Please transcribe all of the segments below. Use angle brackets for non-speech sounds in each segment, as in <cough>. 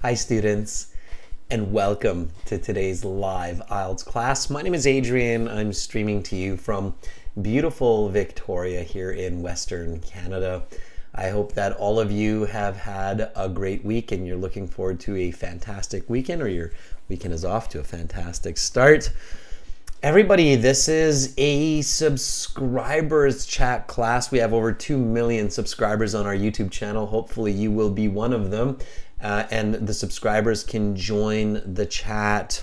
Hi, students, and welcome to today's live IELTS class. My name is Adrian. I'm streaming to you from beautiful Victoria here in Western Canada. I hope that all of you have had a great week and you're looking forward to a fantastic weekend or your weekend is off to a fantastic start. Everybody, this is a subscribers chat class. We have over 2 million subscribers on our YouTube channel. Hopefully, you will be one of them. Uh, and the subscribers can join the chat.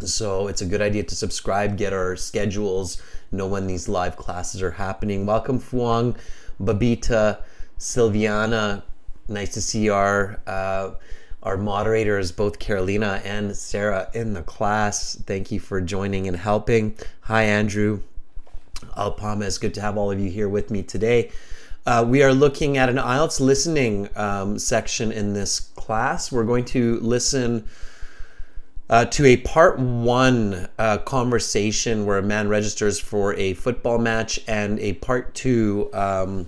So it's a good idea to subscribe, get our schedules, know when these live classes are happening. Welcome, Fuang, Babita, Silviana. Nice to see our. Uh, our moderators, both Carolina and Sarah, in the class. Thank you for joining and helping. Hi, Andrew. Alpama, it's good to have all of you here with me today. Uh, we are looking at an IELTS listening um, section in this class. We're going to listen uh, to a part one uh, conversation where a man registers for a football match and a part two um,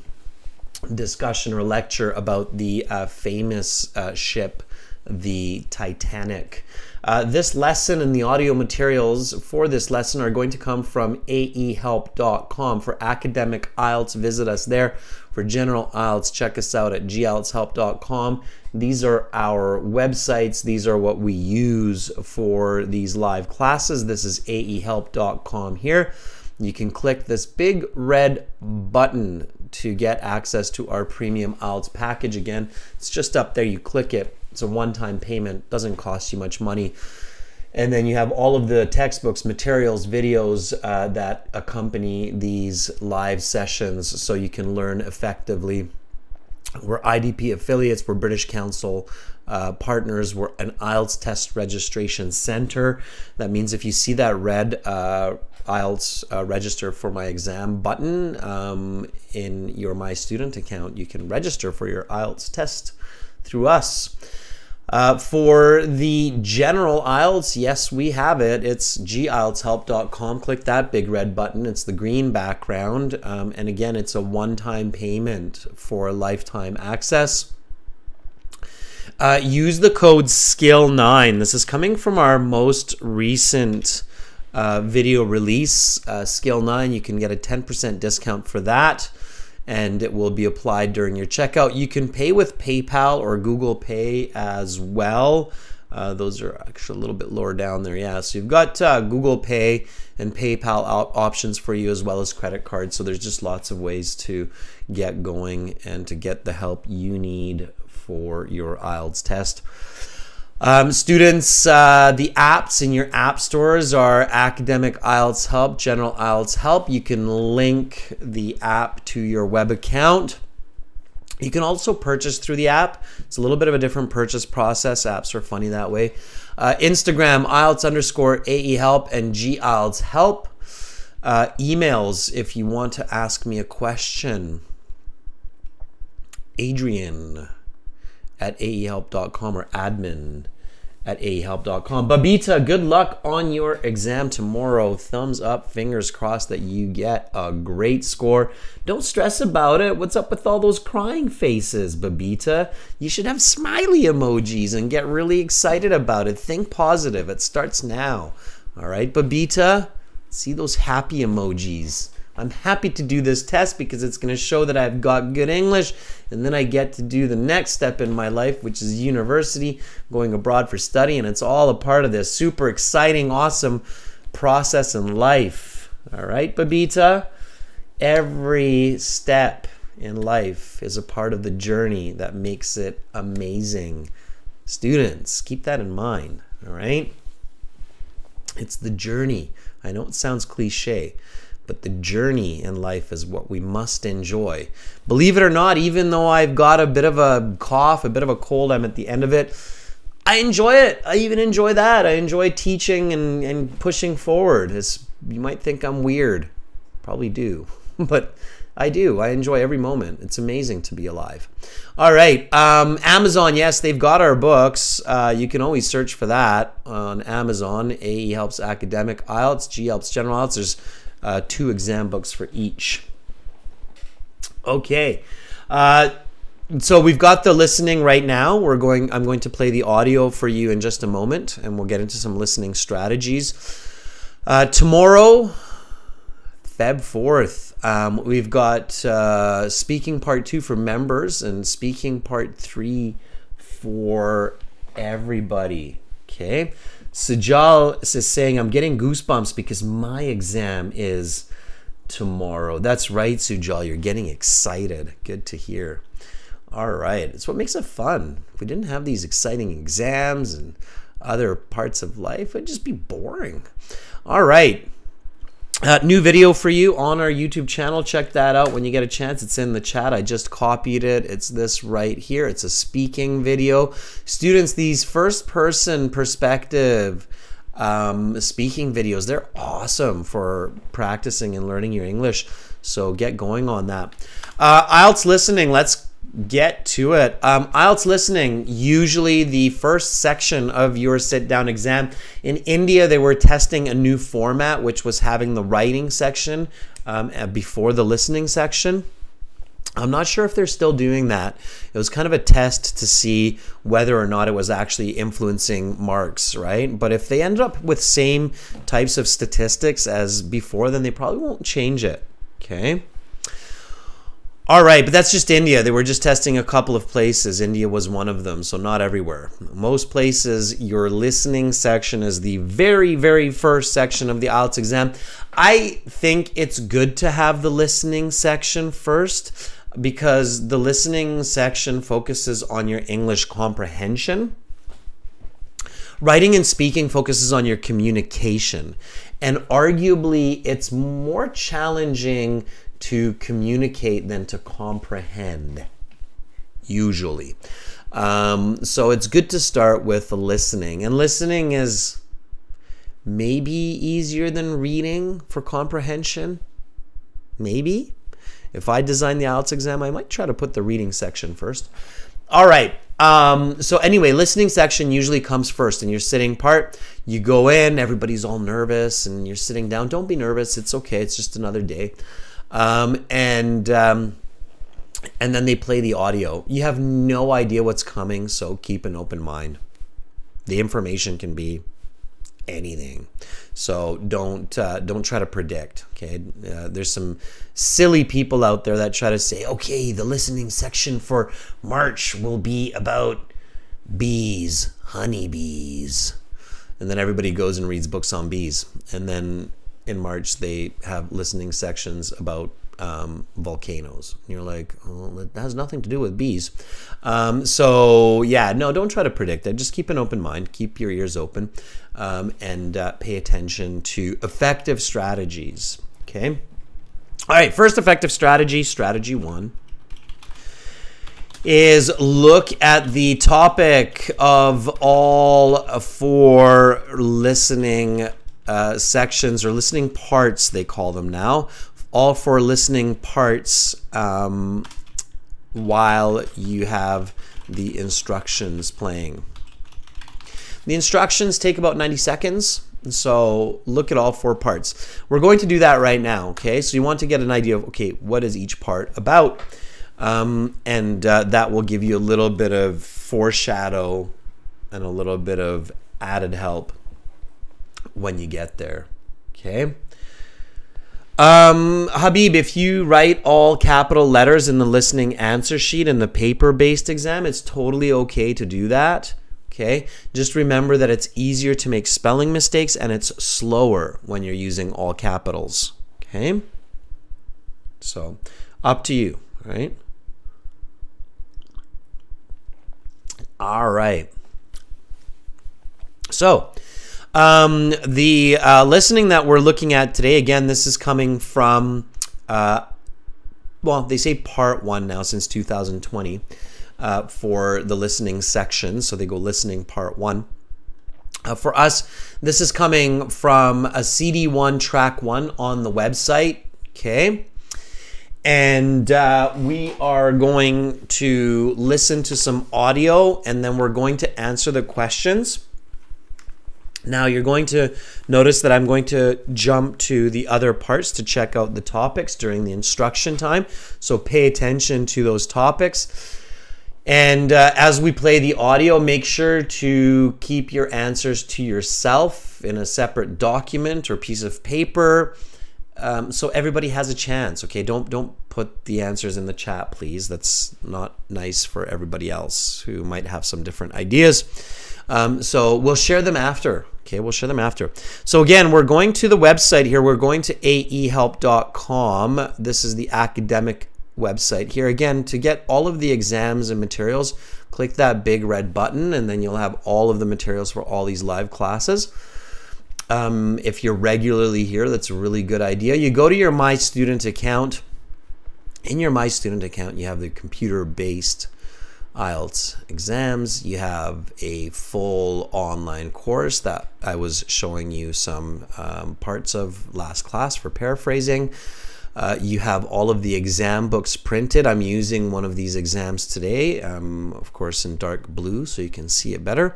discussion or lecture about the uh, famous uh, ship the Titanic. Uh, this lesson and the audio materials for this lesson are going to come from aehelp.com. For academic IELTS, visit us there. For general IELTS, check us out at gieltshelp.com. These are our websites. These are what we use for these live classes. This is aehelp.com here. You can click this big red button to get access to our premium IELTS package. Again, it's just up there. You click it it's a one-time payment, doesn't cost you much money. And then you have all of the textbooks, materials, videos uh, that accompany these live sessions so you can learn effectively. We're IDP affiliates, we're British Council uh, partners, we're an IELTS test registration center. That means if you see that red uh, IELTS uh, register for my exam button um, in your My Student account, you can register for your IELTS test through us. Uh, for the general IELTS, yes, we have it. It's gieltshelp.com. Click that big red button. It's the green background. Um, and again, it's a one time payment for lifetime access. Uh, use the code SKILL9. This is coming from our most recent uh, video release, uh, Skill9. You can get a 10% discount for that and it will be applied during your checkout. You can pay with PayPal or Google Pay as well. Uh, those are actually a little bit lower down there. Yeah, so you've got uh, Google Pay and PayPal op options for you as well as credit cards. So there's just lots of ways to get going and to get the help you need for your IELTS test. Um, students, uh, the apps in your app stores are Academic IELTS Help, General IELTS Help. You can link the app to your web account. You can also purchase through the app. It's a little bit of a different purchase process. Apps are funny that way. Uh, Instagram, IELTS underscore AE Help and G IELTS Help. Uh, emails if you want to ask me a question. Adrian at aehelp.com or admin at aehelp.com. Babita, good luck on your exam tomorrow. Thumbs up, fingers crossed that you get a great score. Don't stress about it. What's up with all those crying faces, Babita? You should have smiley emojis and get really excited about it. Think positive. It starts now. All right, Babita? See those happy emojis. I'm happy to do this test because it's going to show that I've got good English and then I get to do the next step in my life, which is university, going abroad for study, and it's all a part of this super exciting, awesome process in life. All right, Babita? Every step in life is a part of the journey that makes it amazing. Students, keep that in mind, all right? It's the journey. I know it sounds cliche, but the journey in life is what we must enjoy. Believe it or not, even though I've got a bit of a cough, a bit of a cold, I'm at the end of it. I enjoy it. I even enjoy that. I enjoy teaching and, and pushing forward. It's, you might think I'm weird. Probably do. <laughs> but I do. I enjoy every moment. It's amazing to be alive. All right. Um, Amazon, yes, they've got our books. Uh, you can always search for that on Amazon. AE helps academic IELTS, G helps general IELTS. There's uh, two exam books for each. Okay. Uh, so we've got the listening right now. We're going. I'm going to play the audio for you in just a moment, and we'll get into some listening strategies. Uh, tomorrow, Feb fourth, um, we've got uh, speaking part two for members and speaking part three for everybody. Okay. Sajal is saying, I'm getting goosebumps because my exam is tomorrow. That's right, Sujal. You're getting excited. Good to hear. All right. It's what makes it fun. If we didn't have these exciting exams and other parts of life, it'd just be boring. All right. Uh, new video for you on our YouTube channel. Check that out when you get a chance. It's in the chat. I just copied it. It's this right here. It's a speaking video. Students, these first person perspective um, speaking videos, they're awesome for practicing and learning your English. So get going on that. Uh, IELTS listening. Let's get to it. Um, IELTS listening, usually the first section of your sit down exam. In India, they were testing a new format, which was having the writing section um, before the listening section. I'm not sure if they're still doing that. It was kind of a test to see whether or not it was actually influencing marks, right? But if they end up with same types of statistics as before, then they probably won't change it. Okay. All right, but that's just India. They were just testing a couple of places. India was one of them, so not everywhere. Most places, your listening section is the very, very first section of the IELTS exam. I think it's good to have the listening section first because the listening section focuses on your English comprehension. Writing and speaking focuses on your communication. And arguably, it's more challenging to communicate than to comprehend, usually. Um, so it's good to start with listening. And listening is maybe easier than reading for comprehension. Maybe. If I design the IELTS exam, I might try to put the reading section first. All right. Um, so anyway, listening section usually comes first in your sitting part. You go in, everybody's all nervous, and you're sitting down. Don't be nervous. It's okay. It's just another day. Um, and um, and then they play the audio. You have no idea what's coming, so keep an open mind. The information can be anything, so don't uh, don't try to predict. Okay, uh, there's some silly people out there that try to say, okay, the listening section for March will be about bees, honeybees, and then everybody goes and reads books on bees, and then in March they have listening sections about um, volcanoes. And you're like, oh, that has nothing to do with bees. Um, so yeah, no, don't try to predict it. Just keep an open mind, keep your ears open, um, and uh, pay attention to effective strategies. Okay. All right, first effective strategy, strategy one, is look at the topic of all four listening uh, sections or listening parts, they call them now, all four listening parts um, while you have the instructions playing. The instructions take about 90 seconds. So look at all four parts. We're going to do that right now, okay? So you want to get an idea of, okay, what is each part about? Um, and uh, that will give you a little bit of foreshadow and a little bit of added help when you get there. Okay. Um, Habib, if you write all capital letters in the listening answer sheet in the paper based exam, it's totally okay to do that. Okay. Just remember that it's easier to make spelling mistakes and it's slower when you're using all capitals. Okay. So up to you, right? All right. So, um, the uh, listening that we're looking at today, again, this is coming from, uh, well, they say part one now since 2020 uh, for the listening section. So they go listening part one. Uh, for us, this is coming from a CD1 track one on the website. Okay. And uh, we are going to listen to some audio and then we're going to answer the questions. Now you're going to notice that I'm going to jump to the other parts to check out the topics during the instruction time. So pay attention to those topics. And uh, as we play the audio, make sure to keep your answers to yourself in a separate document or piece of paper, um, so everybody has a chance. Okay, don't don't put the answers in the chat, please. That's not nice for everybody else who might have some different ideas. Um, so we'll share them after. Okay, we'll share them after. So again, we're going to the website here. We're going to aehelp.com. This is the academic website here. Again, to get all of the exams and materials, click that big red button and then you'll have all of the materials for all these live classes. Um, if you're regularly here, that's a really good idea. You go to your My Student account. In your My Student account, you have the computer-based IELTS exams. You have a full online course that I was showing you some um, parts of last class for paraphrasing. Uh, you have all of the exam books printed. I'm using one of these exams today, um, of course in dark blue so you can see it better.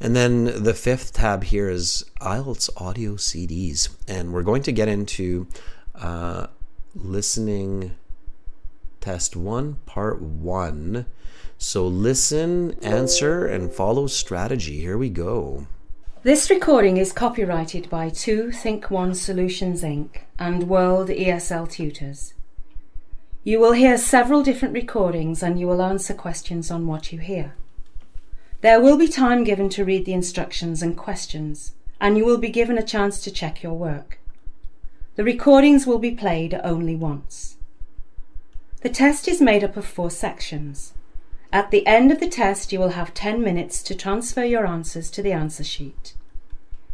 And then the fifth tab here is IELTS audio CDs. And we're going to get into uh, listening test one, part one. So listen, answer, and follow strategy. Here we go. This recording is copyrighted by 2 Think One Solutions Inc. and World ESL Tutors. You will hear several different recordings and you will answer questions on what you hear. There will be time given to read the instructions and questions, and you will be given a chance to check your work. The recordings will be played only once. The test is made up of four sections. At the end of the test, you will have 10 minutes to transfer your answers to the answer sheet.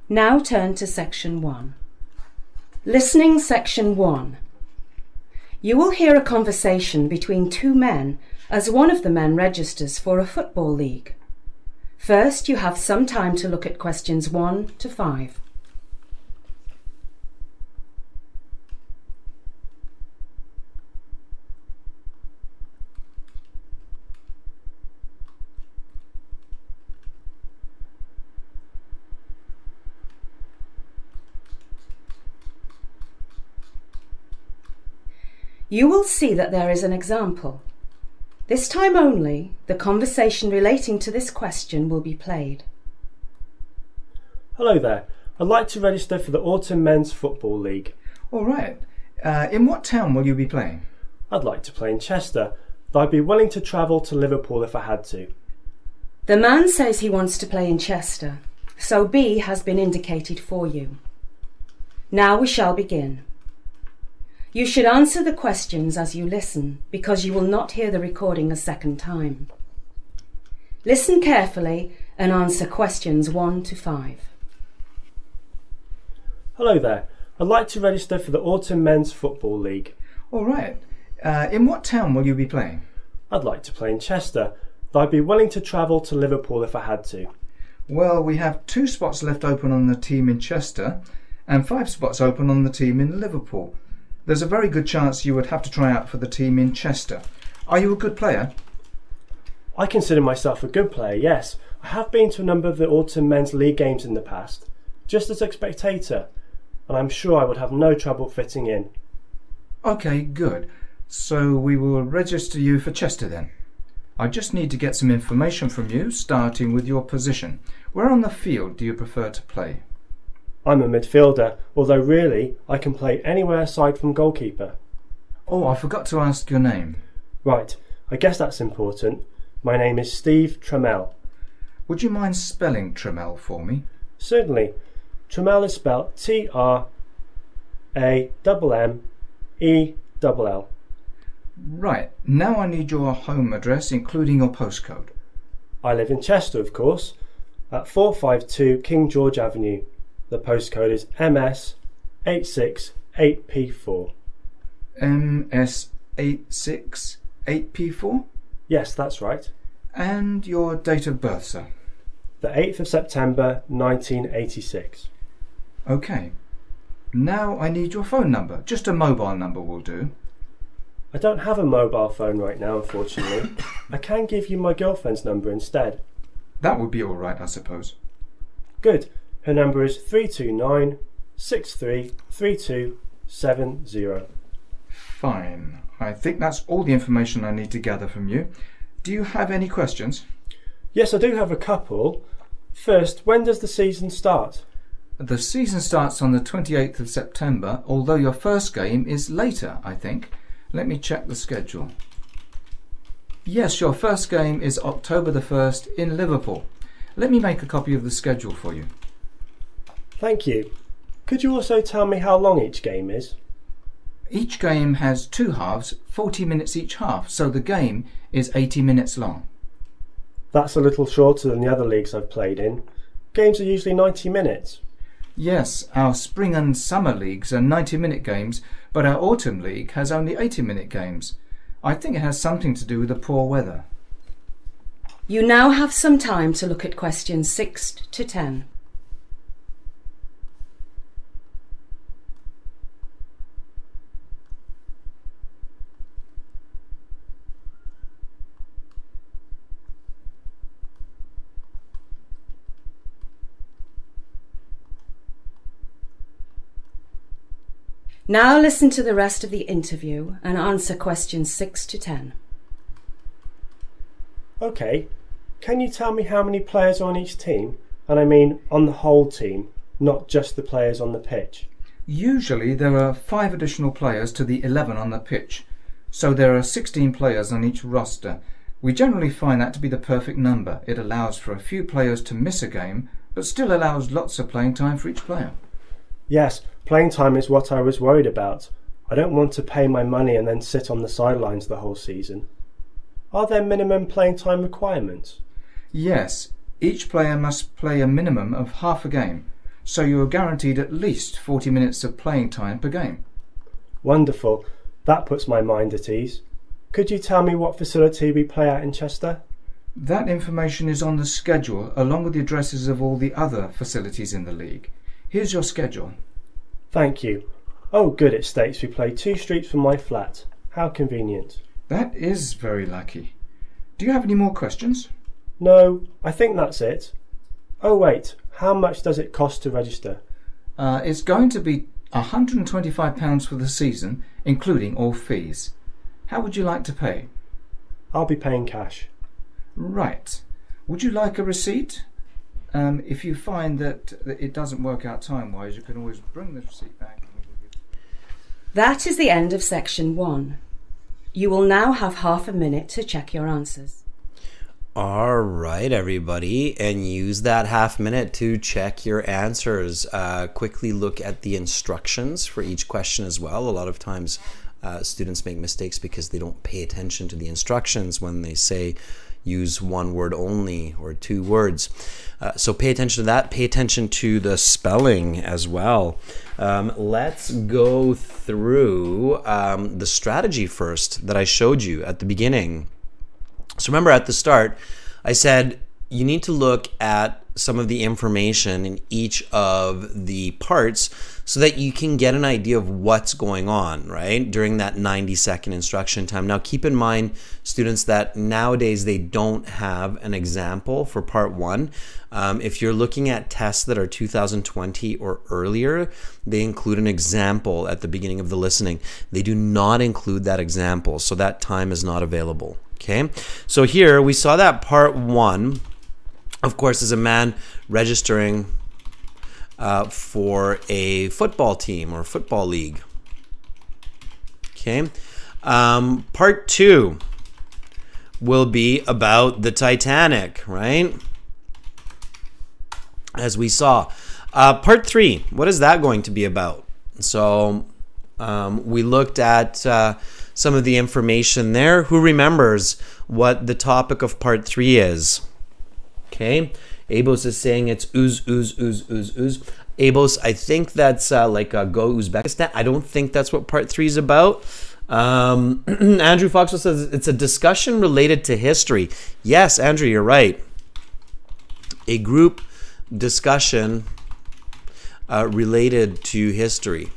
Now turn to section 1. Listening section 1. You will hear a conversation between two men as one of the men registers for a football league. First, you have some time to look at questions 1 to 5. You will see that there is an example. This time only, the conversation relating to this question will be played. Hello there. I'd like to register for the Autumn Men's Football League. All right. Uh, in what town will you be playing? I'd like to play in Chester, though I'd be willing to travel to Liverpool if I had to. The man says he wants to play in Chester, so B has been indicated for you. Now we shall begin. You should answer the questions as you listen because you will not hear the recording a second time. Listen carefully and answer questions 1 to 5. Hello there. I'd like to register for the Autumn Men's Football League. All right. Uh, in what town will you be playing? I'd like to play in Chester, though I'd be willing to travel to Liverpool if I had to. Well, we have two spots left open on the team in Chester and five spots open on the team in Liverpool there's a very good chance you would have to try out for the team in Chester. Are you a good player? I consider myself a good player, yes. I have been to a number of the Autumn Men's League games in the past, just as a spectator, and I'm sure I would have no trouble fitting in. Okay, good. So we will register you for Chester then. I just need to get some information from you, starting with your position. Where on the field do you prefer to play? I'm a midfielder, although really I can play anywhere aside from goalkeeper. Oh, I forgot to ask your name. Right, I guess that's important. My name is Steve Trammell. Would you mind spelling Trammell for me? Certainly. Trammell is spelled T R A M M E L L. Right, now I need your home address, including your postcode. I live in Chester, of course, at 452 King George Avenue. The postcode is MS868P4. MS868P4? Yes, that's right. And your date of birth, sir? The 8th of September 1986. Okay. Now I need your phone number. Just a mobile number will do. I don't have a mobile phone right now, unfortunately. <coughs> I can give you my girlfriend's number instead. That would be all right, I suppose. Good. Her number is 329 633270. Fine. I think that's all the information I need to gather from you. Do you have any questions? Yes, I do have a couple. First, when does the season start? The season starts on the 28th of September, although your first game is later, I think. Let me check the schedule. Yes, your first game is October the 1st in Liverpool. Let me make a copy of the schedule for you. Thank you. Could you also tell me how long each game is? Each game has two halves, 40 minutes each half, so the game is 80 minutes long. That's a little shorter than the other leagues I've played in. Games are usually 90 minutes. Yes, our spring and summer leagues are 90 minute games, but our autumn league has only 80 minute games. I think it has something to do with the poor weather. You now have some time to look at questions 6 to 10. Now listen to the rest of the interview and answer questions 6 to 10. Okay, can you tell me how many players are on each team? And I mean on the whole team, not just the players on the pitch. Usually there are five additional players to the 11 on the pitch, so there are 16 players on each roster. We generally find that to be the perfect number. It allows for a few players to miss a game, but still allows lots of playing time for each player. Yes, playing time is what I was worried about. I don't want to pay my money and then sit on the sidelines the whole season. Are there minimum playing time requirements? Yes, each player must play a minimum of half a game, so you are guaranteed at least 40 minutes of playing time per game. Wonderful. That puts my mind at ease. Could you tell me what facility we play at in Chester? That information is on the schedule along with the addresses of all the other facilities in the league. Here's your schedule. Thank you. Oh, good, it states we play two streets from my flat. How convenient. That is very lucky. Do you have any more questions? No, I think that's it. Oh, wait, how much does it cost to register? Uh, it's going to be £125 for the season, including all fees. How would you like to pay? I'll be paying cash. Right. Would you like a receipt? Um, if you find that, that it doesn't work out time wise, you can always bring the receipt back. and we will give- That is the end of section 1. You will now have half a minute to check your answers. All right, everybody, and use that half minute to check your answers. Uh, quickly look at the instructions for each question as well. A lot of times, uh, students make mistakes because they don't pay attention to the instructions when they say use one word only or two words. Uh, so pay attention to that. Pay attention to the spelling as well. Um, let's go through um, the strategy first that I showed you at the beginning. So remember at the start, I said you need to look at some of the information in each of the parts so that you can get an idea of what's going on, right? During that 90 second instruction time. Now, keep in mind, students, that nowadays they don't have an example for part one. Um, if you're looking at tests that are 2020 or earlier, they include an example at the beginning of the listening. They do not include that example, so that time is not available. Okay, so here we saw that part one, of course, is a man registering uh, for a football team or football league. Okay, um, part two will be about the Titanic, right? As we saw. Uh, part three, what is that going to be about? So um, we looked at uh, some of the information there. Who remembers what the topic of part three is? Okay. Abos is saying it's ooze, ooze, ooze, ooze, ooze. Abos, I think that's uh, like uh, go Uzbekistan. I don't think that's what part three is about. Um, <clears throat> Andrew Foxwell says it's a discussion related to history. Yes, Andrew, you're right. A group discussion uh, related to history.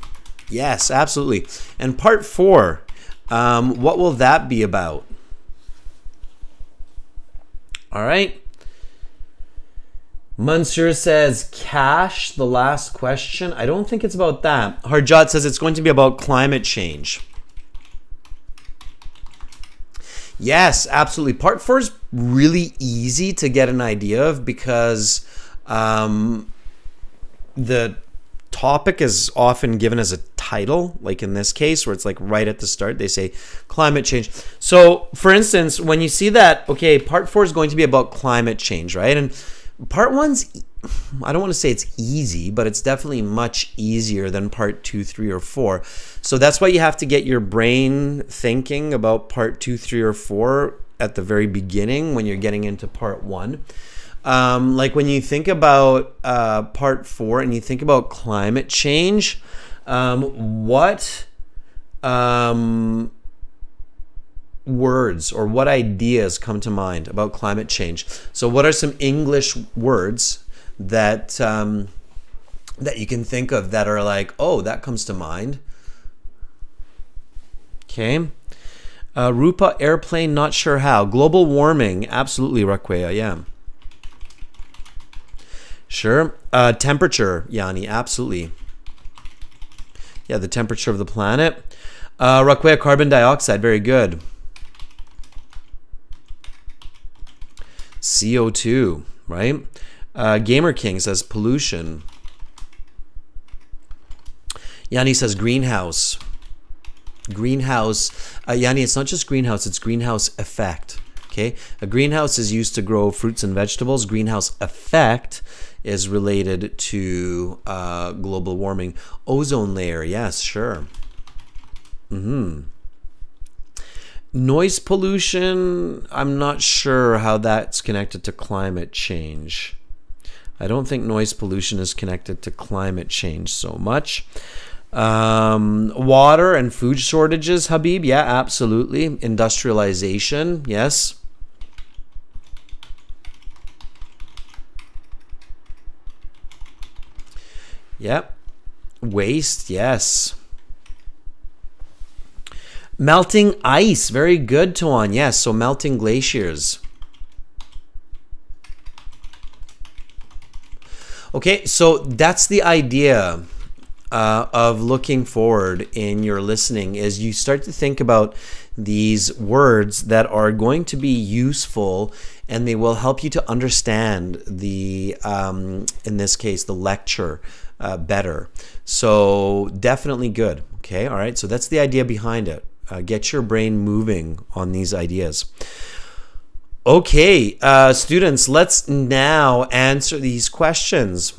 Yes, absolutely. And part four, um, what will that be about? All right. Monsieur says cash, the last question. I don't think it's about that. Harjat says it's going to be about climate change. Yes, absolutely. Part four is really easy to get an idea of because um, the topic is often given as a title, like in this case, where it's like right at the start, they say climate change. So, for instance, when you see that, okay, part four is going to be about climate change, right? And part one's, I don't want to say it's easy, but it's definitely much easier than part two, three, or four. So, that's why you have to get your brain thinking about part two, three, or four at the very beginning when you're getting into part one. Um, like when you think about uh, part four and you think about climate change, um, what um, words or what ideas come to mind about climate change? So, what are some English words that um, that you can think of that are like, oh, that comes to mind? Okay. Uh, Rupa airplane, not sure how. Global warming, absolutely, Rakwea, yeah. Sure. Uh, temperature, Yanni, absolutely. Yeah, the temperature of the planet. Uh, Rakwea, carbon dioxide, very good. CO2, right? Uh, Gamer King says pollution. Yanni says greenhouse. Greenhouse. Uh, Yanni, it's not just greenhouse, it's greenhouse effect. Okay, a greenhouse is used to grow fruits and vegetables. Greenhouse effect is related to uh, global warming. Ozone layer, yes, sure. Mm-hmm. Noise pollution, I'm not sure how that's connected to climate change. I don't think noise pollution is connected to climate change so much. Um, water and food shortages, Habib, yeah, absolutely. Industrialization, yes. Yep. Waste, yes. Melting ice, very good, Tuan. Yes, so melting glaciers. Okay, so that's the idea uh, of looking forward in your listening is you start to think about these words that are going to be useful and they will help you to understand the um, in this case the lecture uh, better. So definitely good. Okay, all right. So that's the idea behind it. Uh, get your brain moving on these ideas. Okay, uh, students, let's now answer these questions.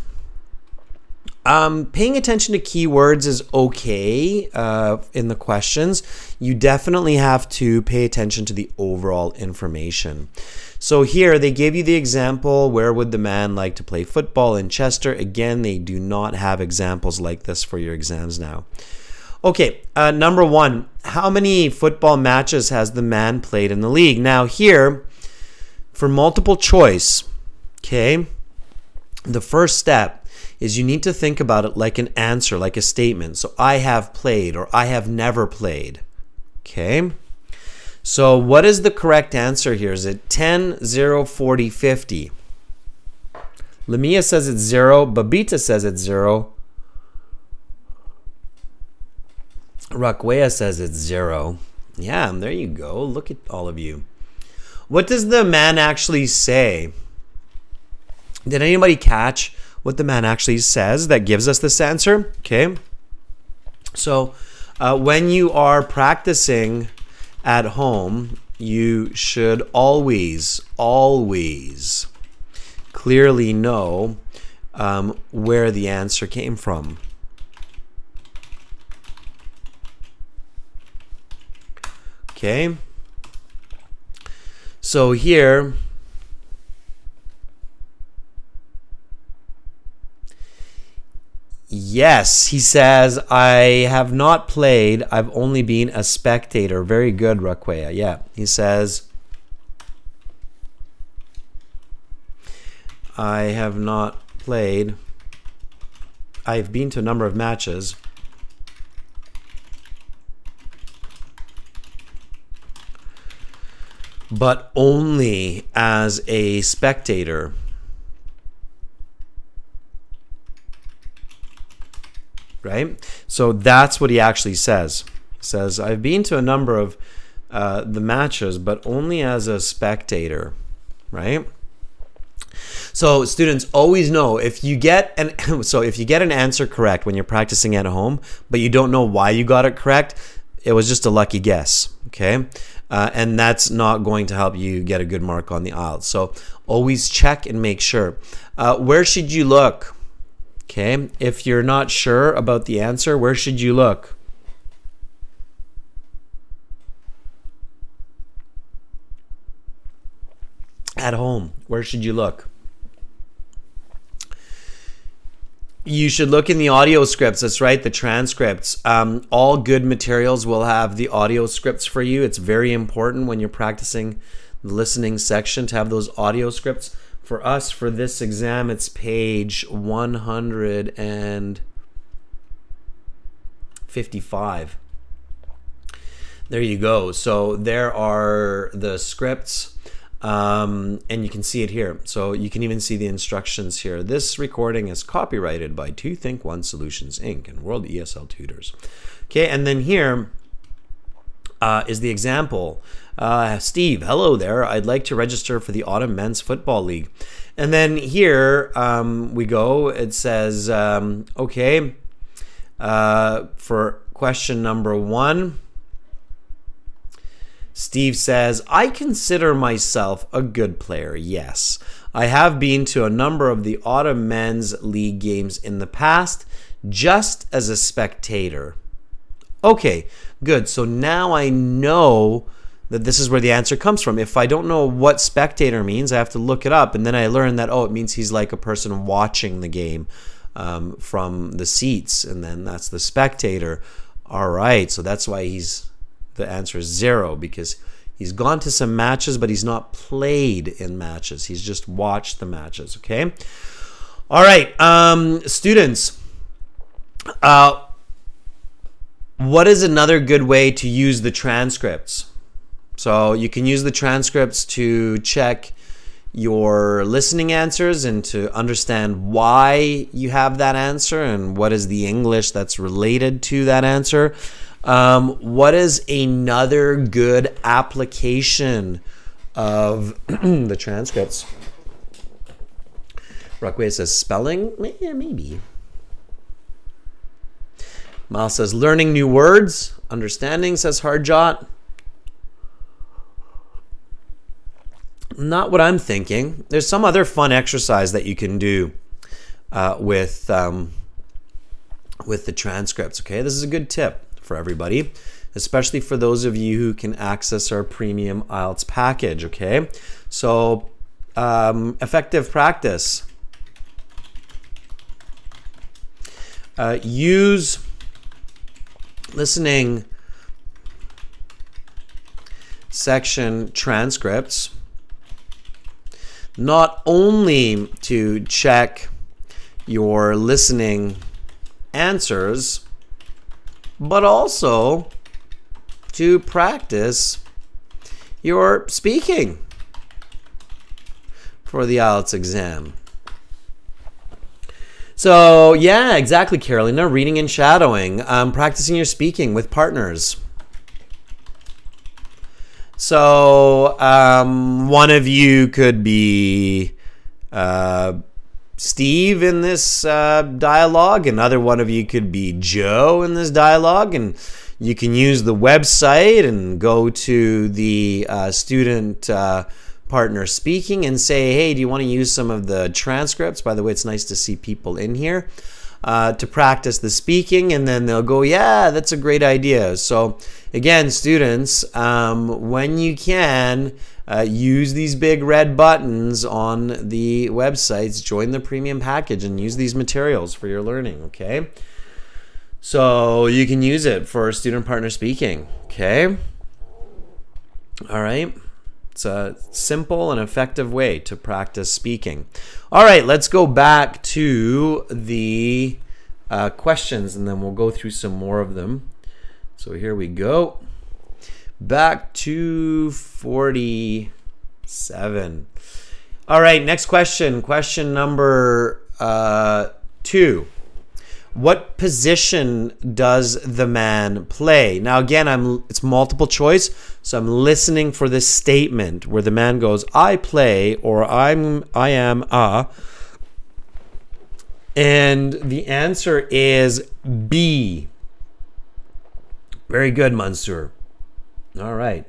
Um, paying attention to keywords is okay uh, in the questions. You definitely have to pay attention to the overall information. So here they gave you the example, where would the man like to play football in Chester? Again, they do not have examples like this for your exams now. Okay, uh, number one, how many football matches has the man played in the league? Now here, for multiple choice, okay, the first step is you need to think about it like an answer, like a statement. So I have played or I have never played. Okay. So what is the correct answer here? Is it 10, 0, 40, 50? Lamia says it's 0. Babita says it's 0. Rakwea says it's 0. Yeah, there you go. Look at all of you. What does the man actually say? Did anybody catch what the man actually says that gives us this answer? Okay. So uh, when you are practicing at home, you should always, always clearly know um, where the answer came from. Okay. So here, Yes, he says, I have not played. I've only been a spectator. Very good, Raquea. Yeah, he says, I have not played. I've been to a number of matches. But only as a spectator. right? So that's what he actually says. He says, I've been to a number of uh, the matches, but only as a spectator, right? So students always know if you get an <coughs> so if you get an answer correct when you're practicing at home, but you don't know why you got it correct, it was just a lucky guess. Okay. Uh, and that's not going to help you get a good mark on the IELTS. So always check and make sure. Uh, where should you look? Okay, if you're not sure about the answer, where should you look? At home, where should you look? You should look in the audio scripts. That's right, the transcripts. Um, all good materials will have the audio scripts for you. It's very important when you're practicing the listening section to have those audio scripts. For us, for this exam, it's page 155. There you go. So there are the scripts um, and you can see it here. So you can even see the instructions here. This recording is copyrighted by Two Think One Solutions Inc. and World ESL Tutors. Okay, and then here uh, is the example. Uh, Steve, hello there. I'd like to register for the Autumn Men's Football League. And then here um, we go. It says, um, okay, uh, for question number one, Steve says, I consider myself a good player, yes. I have been to a number of the Autumn Men's League games in the past, just as a spectator. Okay, good. So now I know that this is where the answer comes from. If I don't know what spectator means, I have to look it up, and then I learn that, oh, it means he's like a person watching the game um, from the seats, and then that's the spectator. All right, so that's why he's the answer is zero because he's gone to some matches, but he's not played in matches. He's just watched the matches, okay? All right, um, students, uh, what is another good way to use the transcripts? So you can use the transcripts to check your listening answers and to understand why you have that answer and what is the English that's related to that answer. Um, what is another good application of <clears throat> the transcripts? Rockway says spelling? Yeah, maybe. Miles says learning new words. Understanding, says Hardjot. Not what I'm thinking. There's some other fun exercise that you can do uh, with um, with the transcripts. Okay, this is a good tip for everybody, especially for those of you who can access our premium IELTS package, okay? So, um, effective practice. Uh, use listening section transcripts not only to check your listening answers, but also to practice your speaking for the IELTS exam. So, yeah, exactly, Carolina. Reading and shadowing, um, practicing your speaking with partners. So, um, one of you could be uh, Steve in this uh, dialogue. Another one of you could be Joe in this dialogue. And you can use the website and go to the uh, student uh, partner speaking and say, hey, do you want to use some of the transcripts? By the way, it's nice to see people in here. Uh, to practice the speaking, and then they'll go, Yeah, that's a great idea. So, again, students, um, when you can, uh, use these big red buttons on the websites, join the premium package, and use these materials for your learning, okay? So you can use it for student partner speaking, okay? All right. It's a simple and effective way to practice speaking. All right, let's go back to the uh, questions and then we'll go through some more of them. So here we go back to 47. All right, next question. Question number uh, two. What position does the man play? Now again, I'm it's multiple choice, so I'm listening for this statement where the man goes, "I play" or "I'm I am a." And the answer is B. Very good, Mansur. All right.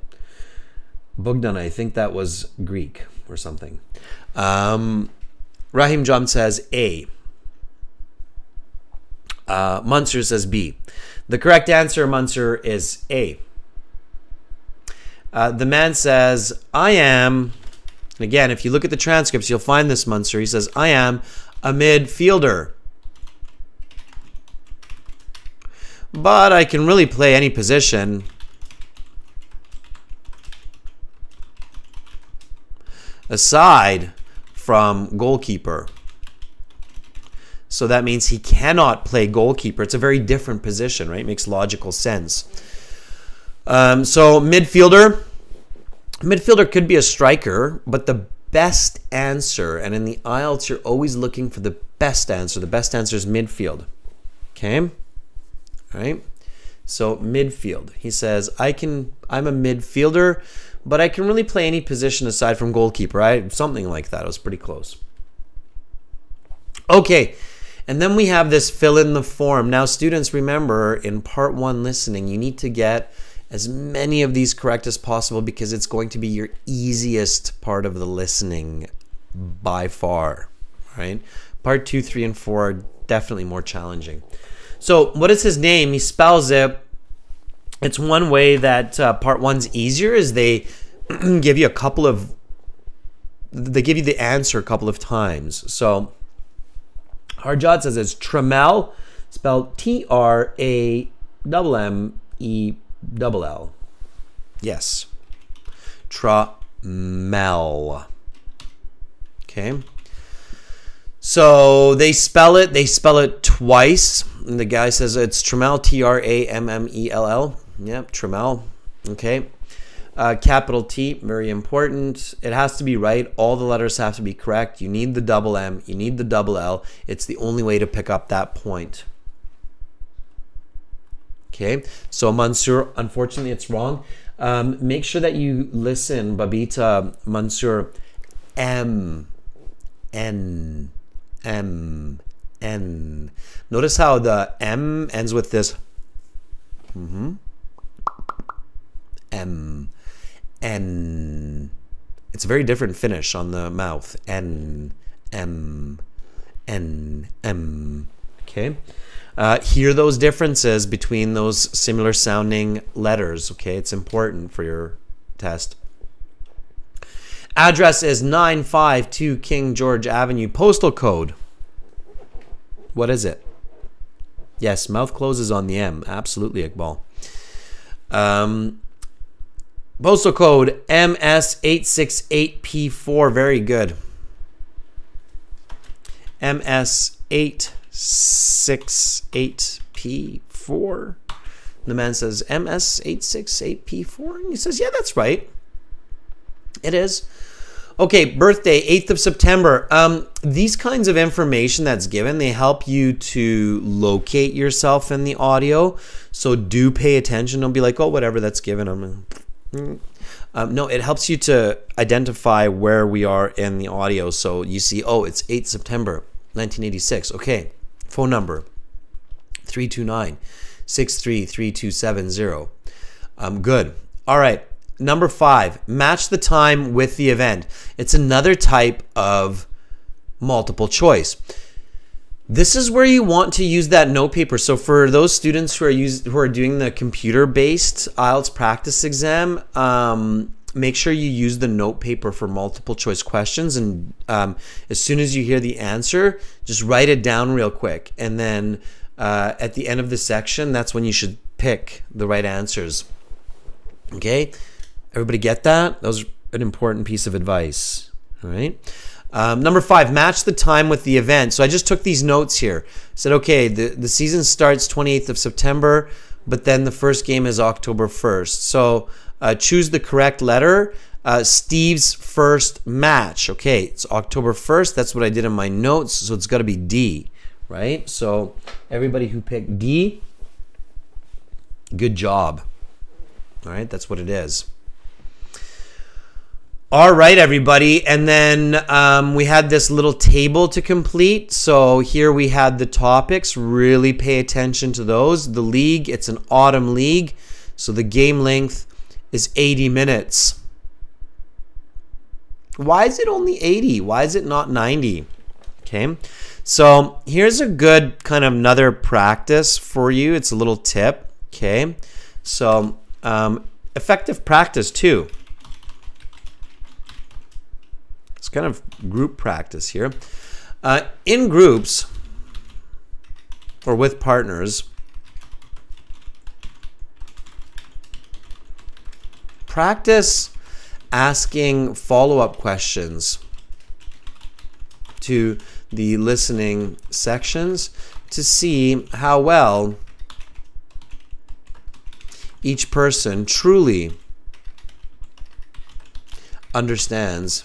Bogdan, I think that was Greek or something. Um, Rahim Jam says A. Uh, Mansur says B. The correct answer, Mansur, is A. Uh, the man says, I am, and again, if you look at the transcripts, you'll find this, Mansur. He says, I am a midfielder. But I can really play any position. Aside from goalkeeper. So that means he cannot play goalkeeper. It's a very different position, right? It makes logical sense. Um, so midfielder, midfielder could be a striker, but the best answer, and in the IELTS, you're always looking for the best answer. The best answer is midfield. Okay, All right. So midfield. He says, I can. I'm a midfielder, but I can really play any position aside from goalkeeper. I something like that. I was pretty close. Okay. And then we have this fill in the form. Now, students, remember in part one listening, you need to get as many of these correct as possible because it's going to be your easiest part of the listening by far, right? Part two, three, and four are definitely more challenging. So, what is his name? He spells it. It's one way that uh, part one's easier is they <clears throat> give you a couple of they give you the answer a couple of times. So Harjot says it's Trammell, spelled T R A M M E double L. Yes. Trammell. Okay. So they spell it, they spell it twice. And the guy says it's Trammell, T R A M M E L L. Yep, Trammell. Okay. Uh, capital T, very important. It has to be right. All the letters have to be correct. You need the double M, you need the double L. It's the only way to pick up that point. Okay, so Mansur, unfortunately, it's wrong. Um, make sure that you listen, Babita, Mansur, M, N, M, N. Notice how the M ends with this. Mm-hmm. M. N. It's a very different finish on the mouth. N, M, N, M. Okay. Uh, hear those differences between those similar sounding letters. Okay. It's important for your test. Address is 952 King George Avenue. Postal code. What is it? Yes, mouth closes on the M. Absolutely, Iqbal. Um, Postal code MS868P4. Very good. MS868P4. The man says MS868P4. And he says, Yeah, that's right. It is. Okay, birthday, 8th of September. Um, these kinds of information that's given, they help you to locate yourself in the audio. So do pay attention. Don't be like, oh, whatever that's given. I'm um, no, it helps you to identify where we are in the audio. So you see, oh, it's 8 September 1986. Okay, phone number 329 633270. Um, good. All right. Number five, match the time with the event. It's another type of multiple choice. This is where you want to use that note paper. So for those students who are use, who are doing the computer-based IELTS practice exam, um, make sure you use the note paper for multiple choice questions. And um, as soon as you hear the answer, just write it down real quick. And then uh, at the end of the section, that's when you should pick the right answers. Okay, everybody get that? That was an important piece of advice. All right. Um, number five, match the time with the event. So I just took these notes here. said, okay, the, the season starts 28th of September, but then the first game is October 1st. So uh, choose the correct letter. Uh, Steve's first match. Okay, it's October 1st. That's what I did in my notes. So it's got to be D, right? So everybody who picked D, good job. All right, that's what it is. All right, everybody. And then um, we had this little table to complete. So here we had the topics. Really pay attention to those. The league, it's an autumn league. So the game length is 80 minutes. Why is it only 80? Why is it not 90? Okay. So here's a good kind of another practice for you. It's a little tip. Okay. So um, effective practice too. It's kind of group practice here. Uh, in groups or with partners, practice asking follow up questions to the listening sections to see how well each person truly understands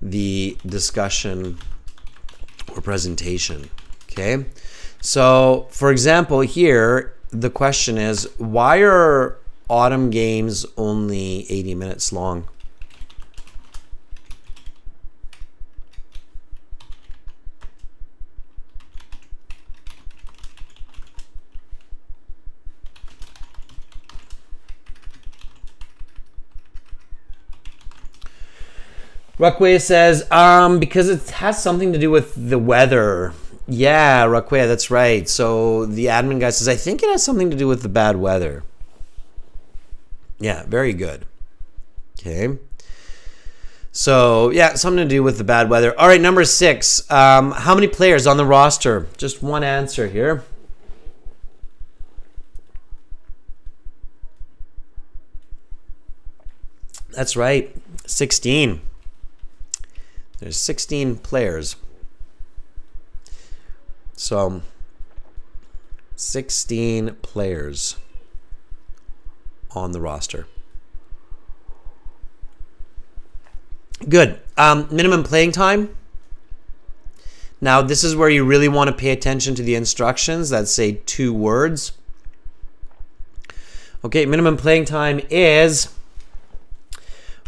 the discussion or presentation. Okay, so for example, here the question is why are autumn games only 80 minutes long? Ruckway says, um, because it has something to do with the weather. Yeah, Ruckway, that's right. So the admin guy says, I think it has something to do with the bad weather. Yeah, very good. Okay. So, yeah, something to do with the bad weather. All right, number six. Um, how many players on the roster? Just one answer here. That's right, 16. There's 16 players. So 16 players on the roster. Good. Um, minimum playing time. Now, this is where you really want to pay attention to the instructions that say two words. Okay, minimum playing time is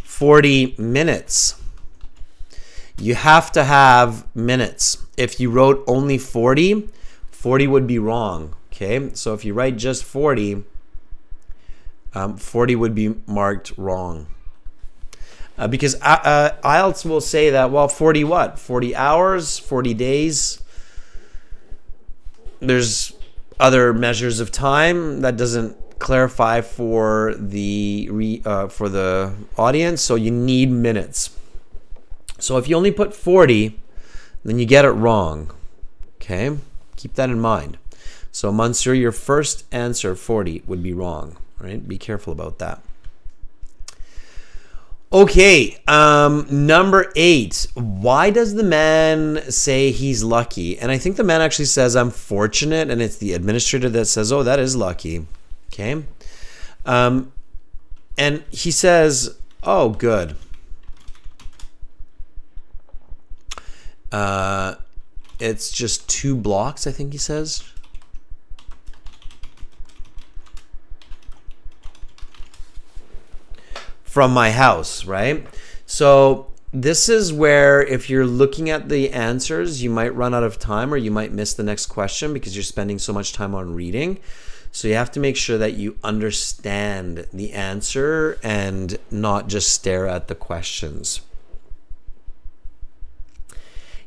40 minutes you have to have minutes. If you wrote only 40, 40 would be wrong. Okay, so if you write just 40, um, 40 would be marked wrong. Uh, because uh, uh, IELTS will say that, well, 40 what? 40 hours, 40 days. There's other measures of time that doesn't clarify for the re, uh, for the audience, so you need minutes. So if you only put 40, then you get it wrong. Okay? Keep that in mind. So Mansur, your first answer, 40, would be wrong. Right? Be careful about that. Okay, um, number eight. Why does the man say he's lucky? And I think the man actually says, I'm fortunate, and it's the administrator that says, Oh, that is lucky. Okay. Um, and he says, Oh, good. Uh, it's just two blocks, I think he says. From my house, right? So this is where if you're looking at the answers, you might run out of time or you might miss the next question because you're spending so much time on reading. So you have to make sure that you understand the answer and not just stare at the questions.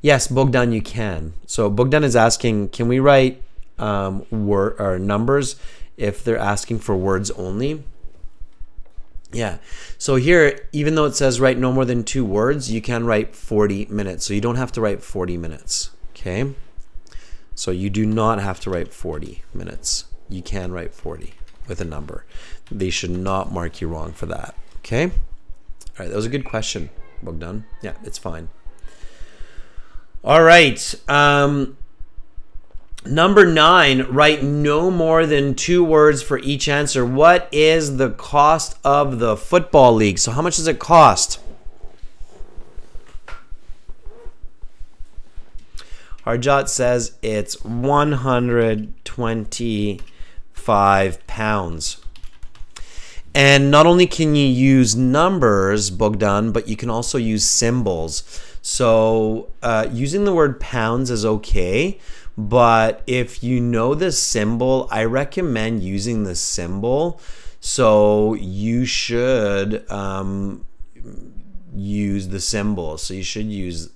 Yes, Bogdan, you can. So Bogdan is asking, can we write um, or numbers if they're asking for words only? Yeah. So here, even though it says write no more than two words, you can write 40 minutes. So you don't have to write 40 minutes. Okay. So you do not have to write 40 minutes. You can write 40 with a number. They should not mark you wrong for that. Okay. All right. That was a good question, Bogdan. Yeah, it's fine. All right. Um, number nine, write no more than two words for each answer. What is the cost of the football league? So, how much does it cost? Harjot says it's 125 pounds. And not only can you use numbers, Bogdan, but you can also use symbols. So uh, using the word pounds is okay, but if you know the symbol, I recommend using the symbol. So you should um, use the symbol. So you should use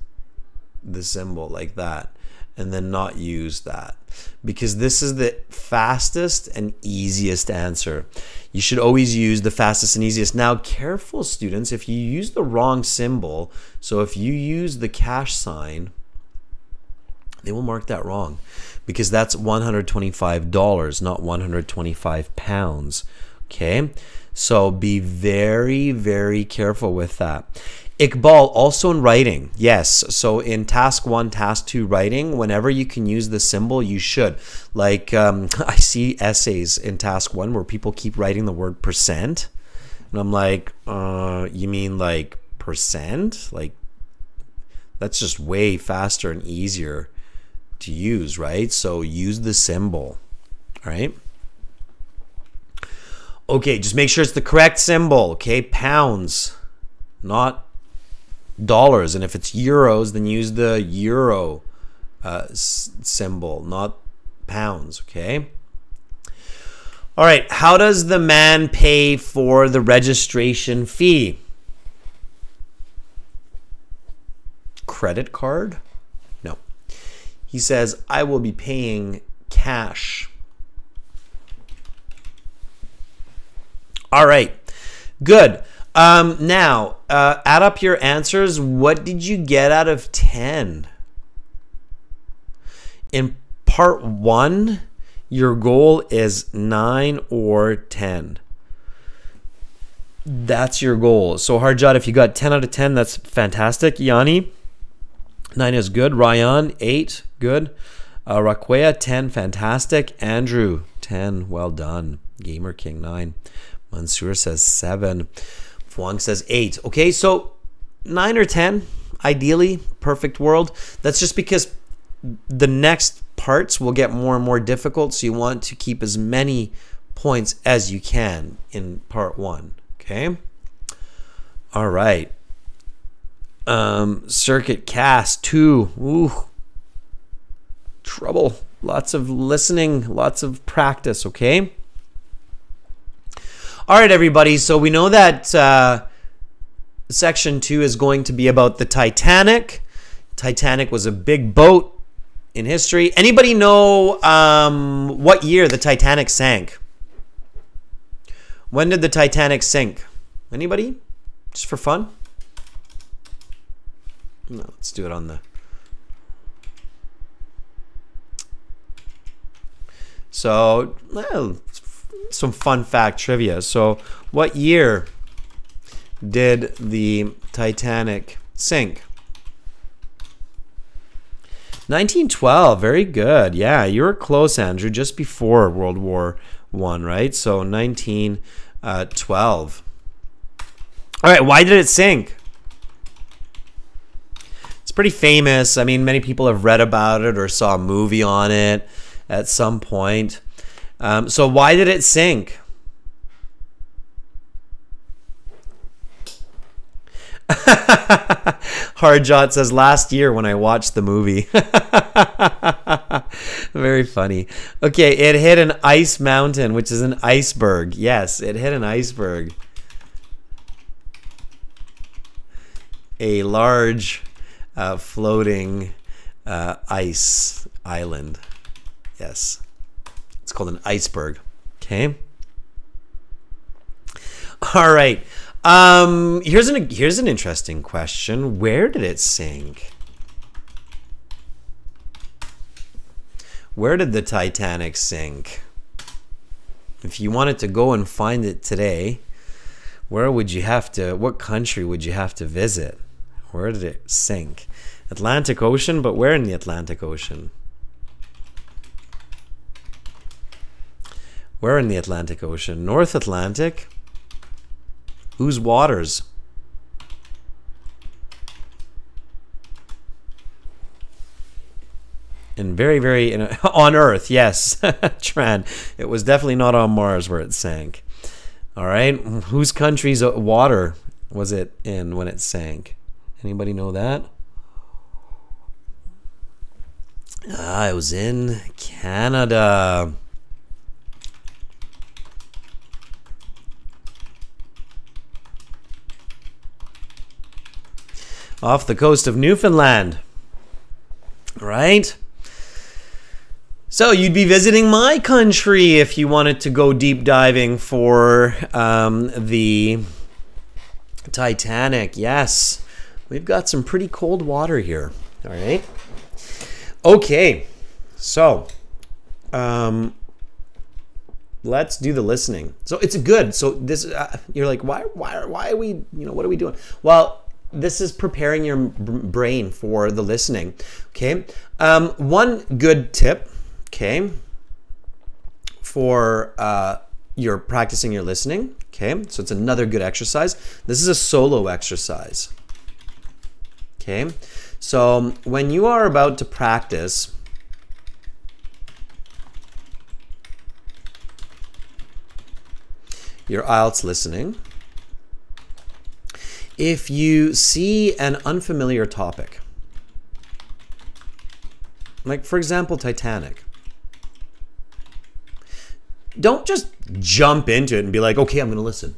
the symbol like that and then not use that because this is the fastest and easiest answer. You should always use the fastest and easiest. Now, careful students, if you use the wrong symbol, so if you use the cash sign, they will mark that wrong because that's $125, not 125 pounds. Okay, so be very, very careful with that. Iqbal, also in writing, yes. So in task one, task two writing, whenever you can use the symbol, you should. Like um, <laughs> I see essays in task one where people keep writing the word percent. And I'm like, uh, you mean like percent? Like that's just way faster and easier to use, right? So use the symbol, all right? Okay, just make sure it's the correct symbol, okay? Pounds, not dollars. And if it's euros, then use the euro uh, symbol, not pounds, okay? All right, how does the man pay for the registration fee? Credit card? No. He says, I will be paying cash. All right, good. Um, now, uh, add up your answers. What did you get out of 10? In part one, your goal is 9 or 10. That's your goal. So, Harjot, if you got 10 out of 10, that's fantastic. Yanni, 9 is good. Ryan, 8, good. Uh, Raquea, 10, fantastic. Andrew, 10, well done. Gamer King, 9. Mansoor says 7. Wong says eight. Okay, so nine or 10, ideally, perfect world. That's just because the next parts will get more and more difficult. So you want to keep as many points as you can in part one. Okay. All right. Um, circuit cast two. Ooh. Trouble. Lots of listening, lots of practice. Okay. All right, everybody. So we know that uh, section two is going to be about the Titanic. Titanic was a big boat in history. Anybody know um, what year the Titanic sank? When did the Titanic sink? Anybody? Just for fun? No, let's do it on the. So, well, some fun fact trivia. So, what year did the Titanic sink? 1912. Very good. Yeah, you were close, Andrew. Just before World War One, right? So 1912. Uh, All right. Why did it sink? It's pretty famous. I mean, many people have read about it or saw a movie on it at some point. Um, so why did it sink? <laughs> Harjot says last year when I watched the movie. <laughs> Very funny. Okay, it hit an ice mountain, which is an iceberg. Yes, it hit an iceberg. A large uh, floating uh, ice island. Yes. It's called an iceberg. Okay. All right. Um, here's an here's an interesting question. Where did it sink? Where did the Titanic sink? If you wanted to go and find it today, where would you have to what country would you have to visit? Where did it sink? Atlantic Ocean, but where in the Atlantic Ocean? Where in the Atlantic Ocean? North Atlantic? Whose waters? and very, very in <laughs> on Earth. Yes, <laughs> Tran. It was definitely not on Mars where it sank. All right, whose country's water was it in when it sank? Anybody know that? Ah, it was in Canada. Off the coast of Newfoundland. Right? So you'd be visiting my country if you wanted to go deep diving for um, the Titanic. Yes, we've got some pretty cold water here. All right. Okay, so um, let's do the listening. So it's good. So this uh, you're like, why, why, why are we? You know, what are we doing? Well, this is preparing your brain for the listening. Okay. Um, one good tip. Okay. For uh, your practicing your listening. Okay. So it's another good exercise. This is a solo exercise. Okay. So when you are about to practice, your IELTS listening, if you see an unfamiliar topic, like for example, Titanic, don't just jump into it and be like, okay, I'm going to listen.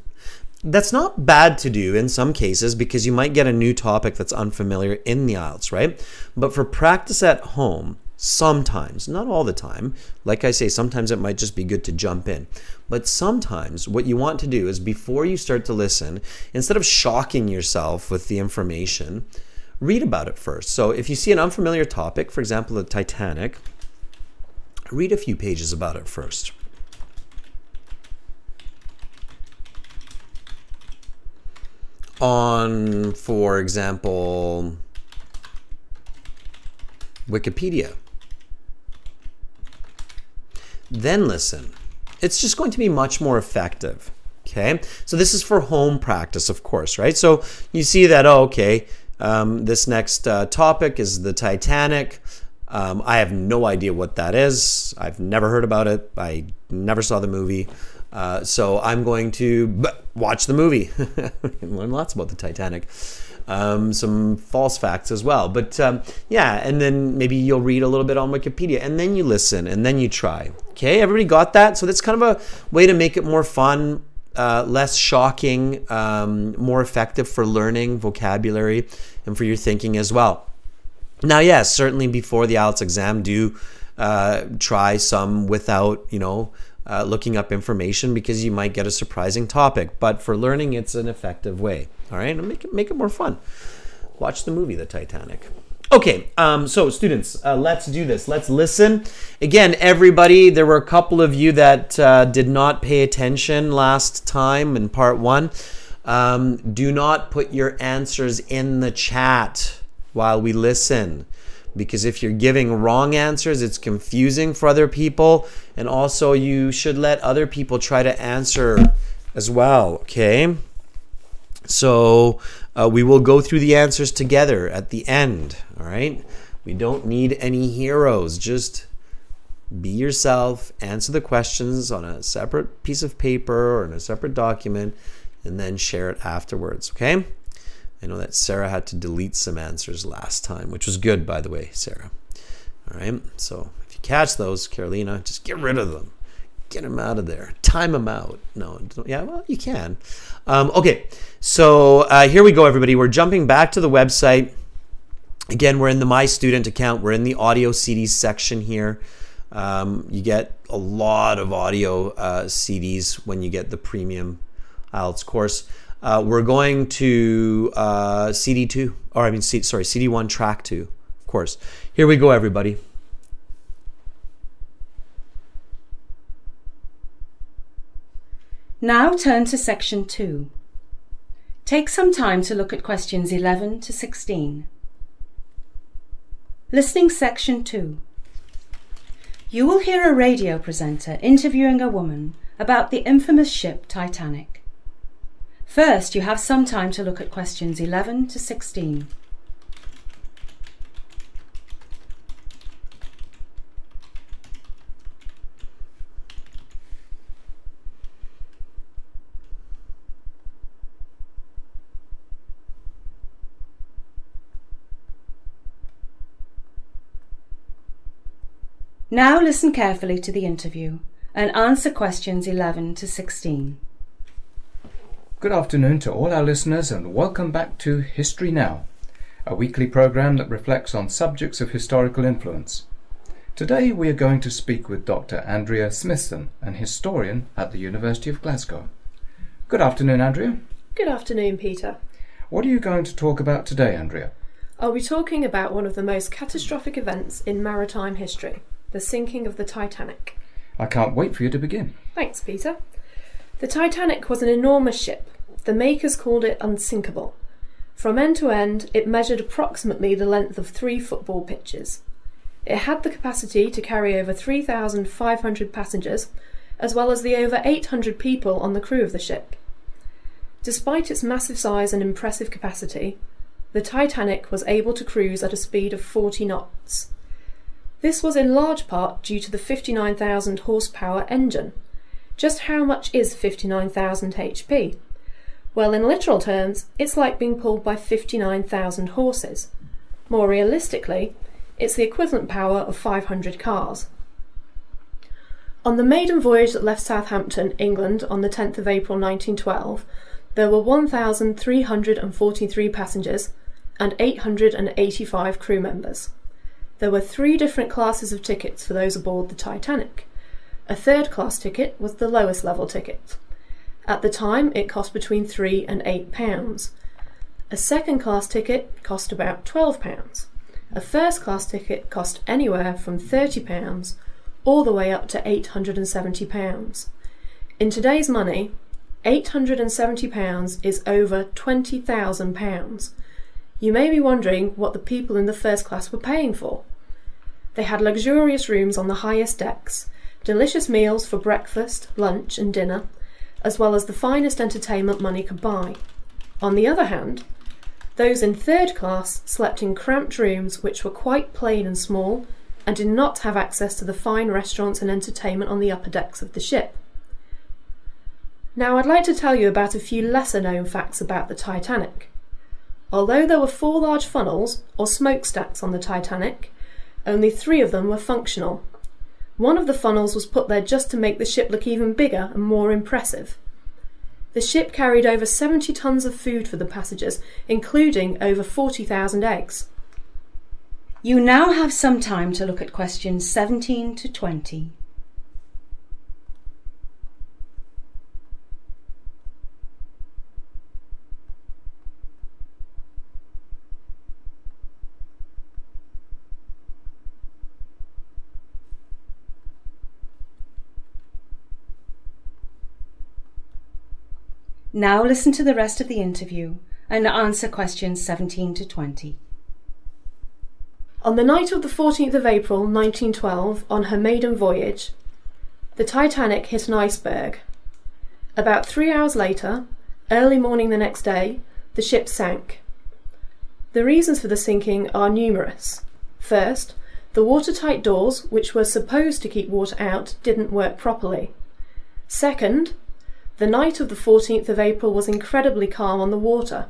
That's not bad to do in some cases because you might get a new topic that's unfamiliar in the IELTS, right? But for practice at home, sometimes, not all the time, like I say, sometimes it might just be good to jump in. But sometimes what you want to do is before you start to listen, instead of shocking yourself with the information, read about it first. So if you see an unfamiliar topic, for example, the Titanic, read a few pages about it first. on, for example, Wikipedia. Then listen. It's just going to be much more effective. Okay, so this is for home practice, of course, right? So you see that, oh, okay, um, this next uh, topic is the Titanic. Um, I have no idea what that is. I've never heard about it. I never saw the movie. Uh, so I'm going to watch the movie and <laughs> learn lots about the Titanic. Um, some false facts as well. But um, yeah, and then maybe you'll read a little bit on Wikipedia and then you listen and then you try. Okay, everybody got that? So that's kind of a way to make it more fun, uh, less shocking, um, more effective for learning vocabulary and for your thinking as well. Now, yes, certainly before the IELTS exam, do uh, try some without, you know, uh, looking up information because you might get a surprising topic. But for learning, it's an effective way. All right, and make it make it more fun. Watch the movie The Titanic. Okay, um, so students, uh, let's do this. Let's listen. Again, everybody, there were a couple of you that uh, did not pay attention last time in part one. Um, do not put your answers in the chat while we listen because if you're giving wrong answers, it's confusing for other people. And also, you should let other people try to answer as well, okay? So, uh, we will go through the answers together at the end, all right? We don't need any heroes. Just be yourself, answer the questions on a separate piece of paper or in a separate document, and then share it afterwards, okay? I know that Sarah had to delete some answers last time, which was good, by the way, Sarah. All right, so if you catch those, Carolina, just get rid of them. Get them out of there. Time them out. No, yeah, well, you can. Um, okay, so uh, here we go, everybody. We're jumping back to the website. Again, we're in the My Student account. We're in the audio CDs section here. Um, you get a lot of audio uh, CDs when you get the premium IELTS course. Uh, we're going to uh, CD2, or I mean, C, sorry, CD1 track 2, of course. Here we go, everybody. Now turn to section 2. Take some time to look at questions 11 to 16. Listening section 2. You will hear a radio presenter interviewing a woman about the infamous ship Titanic. First, you have some time to look at questions 11 to 16. Now listen carefully to the interview and answer questions 11 to 16. Good afternoon to all our listeners and welcome back to History Now, a weekly programme that reflects on subjects of historical influence. Today we are going to speak with Dr. Andrea Smithson, an historian at the University of Glasgow. Good afternoon, Andrea. Good afternoon, Peter. What are you going to talk about today, Andrea? I'll be talking about one of the most catastrophic events in maritime history the sinking of the Titanic. I can't wait for you to begin. Thanks, Peter. The Titanic was an enormous ship. The makers called it unsinkable. From end to end, it measured approximately the length of three football pitches. It had the capacity to carry over 3,500 passengers, as well as the over 800 people on the crew of the ship. Despite its massive size and impressive capacity, the Titanic was able to cruise at a speed of 40 knots. This was in large part due to the 59,000 horsepower engine. Just how much is 59,000 HP? Well, in literal terms, it's like being pulled by 59,000 horses. More realistically, it's the equivalent power of 500 cars. On the maiden voyage that left Southampton, England, on the 10th of April 1912, there were 1,343 passengers and 885 crew members. There were three different classes of tickets for those aboard the Titanic. A third class ticket was the lowest level ticket. At the time, it cost between three and eight pounds. A second class ticket cost about twelve pounds. A first class ticket cost anywhere from thirty pounds all the way up to eight hundred and seventy pounds. In today's money, eight hundred and seventy pounds is over twenty thousand pounds. You may be wondering what the people in the first class were paying for. They had luxurious rooms on the highest decks, delicious meals for breakfast, lunch, and dinner, as well as the finest entertainment money could buy. On the other hand, those in third class slept in cramped rooms which were quite plain and small and did not have access to the fine restaurants and entertainment on the upper decks of the ship. Now, I'd like to tell you about a few lesser known facts about the Titanic. Although there were four large funnels, or smokestacks, on the Titanic, only three of them were functional. One of the funnels was put there just to make the ship look even bigger and more impressive. The ship carried over 70 tons of food for the passengers, including over 40,000 eggs. You now have some time to look at questions 17 to 20. Now listen to the rest of the interview and answer questions 17 to 20. On the night of the 14th of April 1912, on her maiden voyage, the Titanic hit an iceberg. About three hours later, early morning the next day, the ship sank. The reasons for the sinking are numerous. First, the watertight doors, which were supposed to keep water out, didn't work properly. Second, the night of the 14th of April was incredibly calm on the water.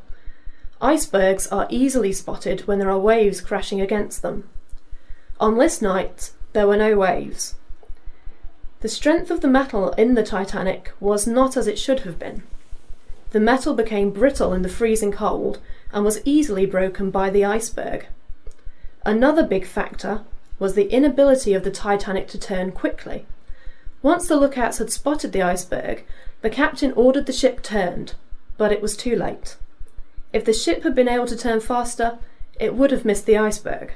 Icebergs are easily spotted when there are waves crashing against them. On this night, there were no waves. The strength of the metal in the Titanic was not as it should have been. The metal became brittle in the freezing cold and was easily broken by the iceberg. Another big factor was the inability of the Titanic to turn quickly. Once the lookouts had spotted the iceberg, the captain ordered the ship turned, but it was too late. If the ship had been able to turn faster, it would have missed the iceberg.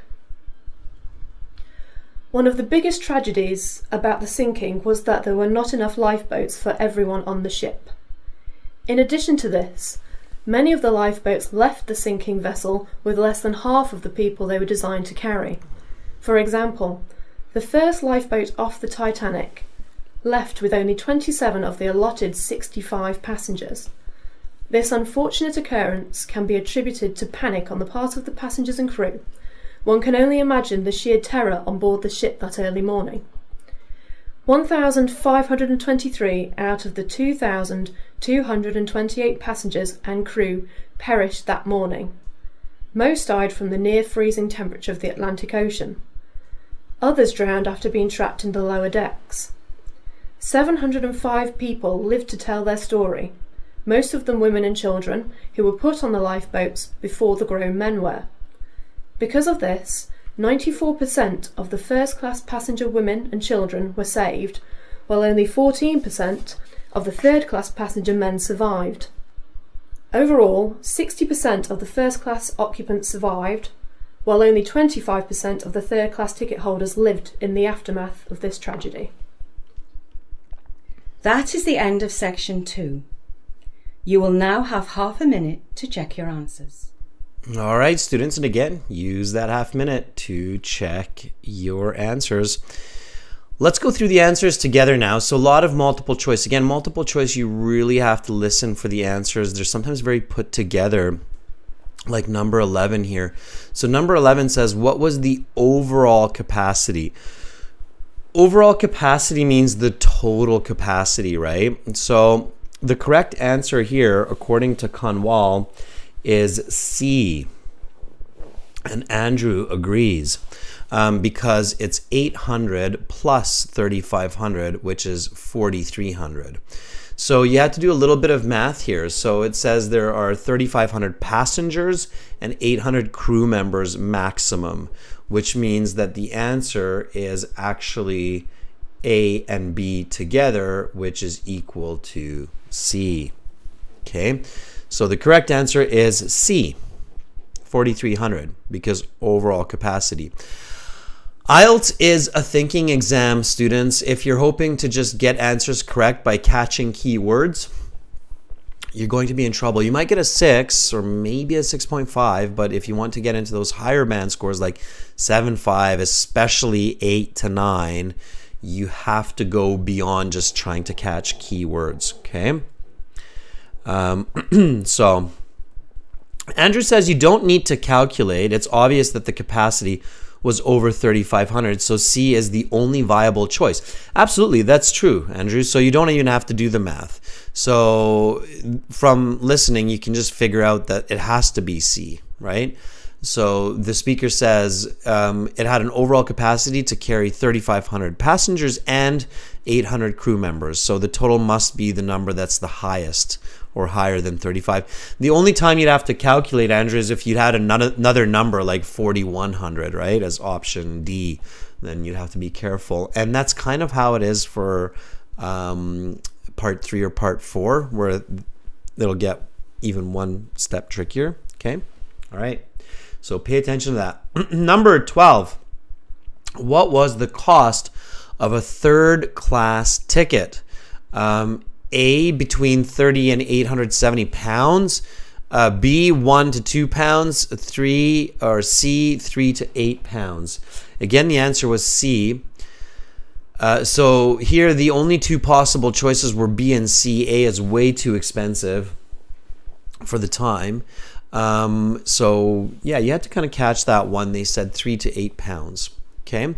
One of the biggest tragedies about the sinking was that there were not enough lifeboats for everyone on the ship. In addition to this, many of the lifeboats left the sinking vessel with less than half of the people they were designed to carry. For example, the first lifeboat off the Titanic left with only 27 of the allotted 65 passengers. This unfortunate occurrence can be attributed to panic on the part of the passengers and crew. One can only imagine the sheer terror on board the ship that early morning. 1,523 out of the 2,228 passengers and crew perished that morning. Most died from the near freezing temperature of the Atlantic Ocean. Others drowned after being trapped in the lower decks. 705 people lived to tell their story, most of them women and children who were put on the lifeboats before the grown men were. Because of this, 94% of the first class passenger women and children were saved, while only 14% of the third class passenger men survived. Overall, 60% of the first class occupants survived, while only 25% of the third class ticket holders lived in the aftermath of this tragedy. That is the end of section two. You will now have half a minute to check your answers. All right, students, and again, use that half minute to check your answers. Let's go through the answers together now. So, a lot of multiple choice. Again, multiple choice, you really have to listen for the answers. They're sometimes very put together, like number 11 here. So, number 11 says, What was the overall capacity? Overall capacity means the total capacity, right? So, the correct answer here, according to Conwall, is C. And Andrew agrees um, because it's 800 plus 3,500, which is 4,300. So you have to do a little bit of math here. So it says there are 3,500 passengers and 800 crew members maximum, which means that the answer is actually A and B together, which is equal to C. Okay, so the correct answer is C, 4,300, because overall capacity. IELTS is a thinking exam, students. If you're hoping to just get answers correct by catching keywords, you're going to be in trouble. You might get a 6 or maybe a 6.5, but if you want to get into those higher band scores like 7, 5, especially 8 to 9, you have to go beyond just trying to catch keywords, okay? Um, <clears throat> so, Andrew says you don't need to calculate. It's obvious that the capacity was over 3,500. So C is the only viable choice. Absolutely, that's true, Andrew. So you don't even have to do the math. So from listening, you can just figure out that it has to be C, right? So the speaker says um, it had an overall capacity to carry 3,500 passengers and 800 crew members. So the total must be the number that's the highest or higher than 35. The only time you'd have to calculate, Andrew, is if you had another, another number like 4,100, right, as option D. Then you'd have to be careful. And that's kind of how it is for um, part three or part four, where it'll get even one step trickier. Okay. All right. So pay attention to that. <clears throat> Number 12. What was the cost of a third class ticket? Um, a between 30 and 870 pounds. Uh, B one to two pounds. Three or C three to eight pounds. Again, the answer was C. Uh, so here, the only two possible choices were B and C. A is way too expensive for the time. Um, so yeah, you had to kind of catch that one. They said three to eight pounds. Okay.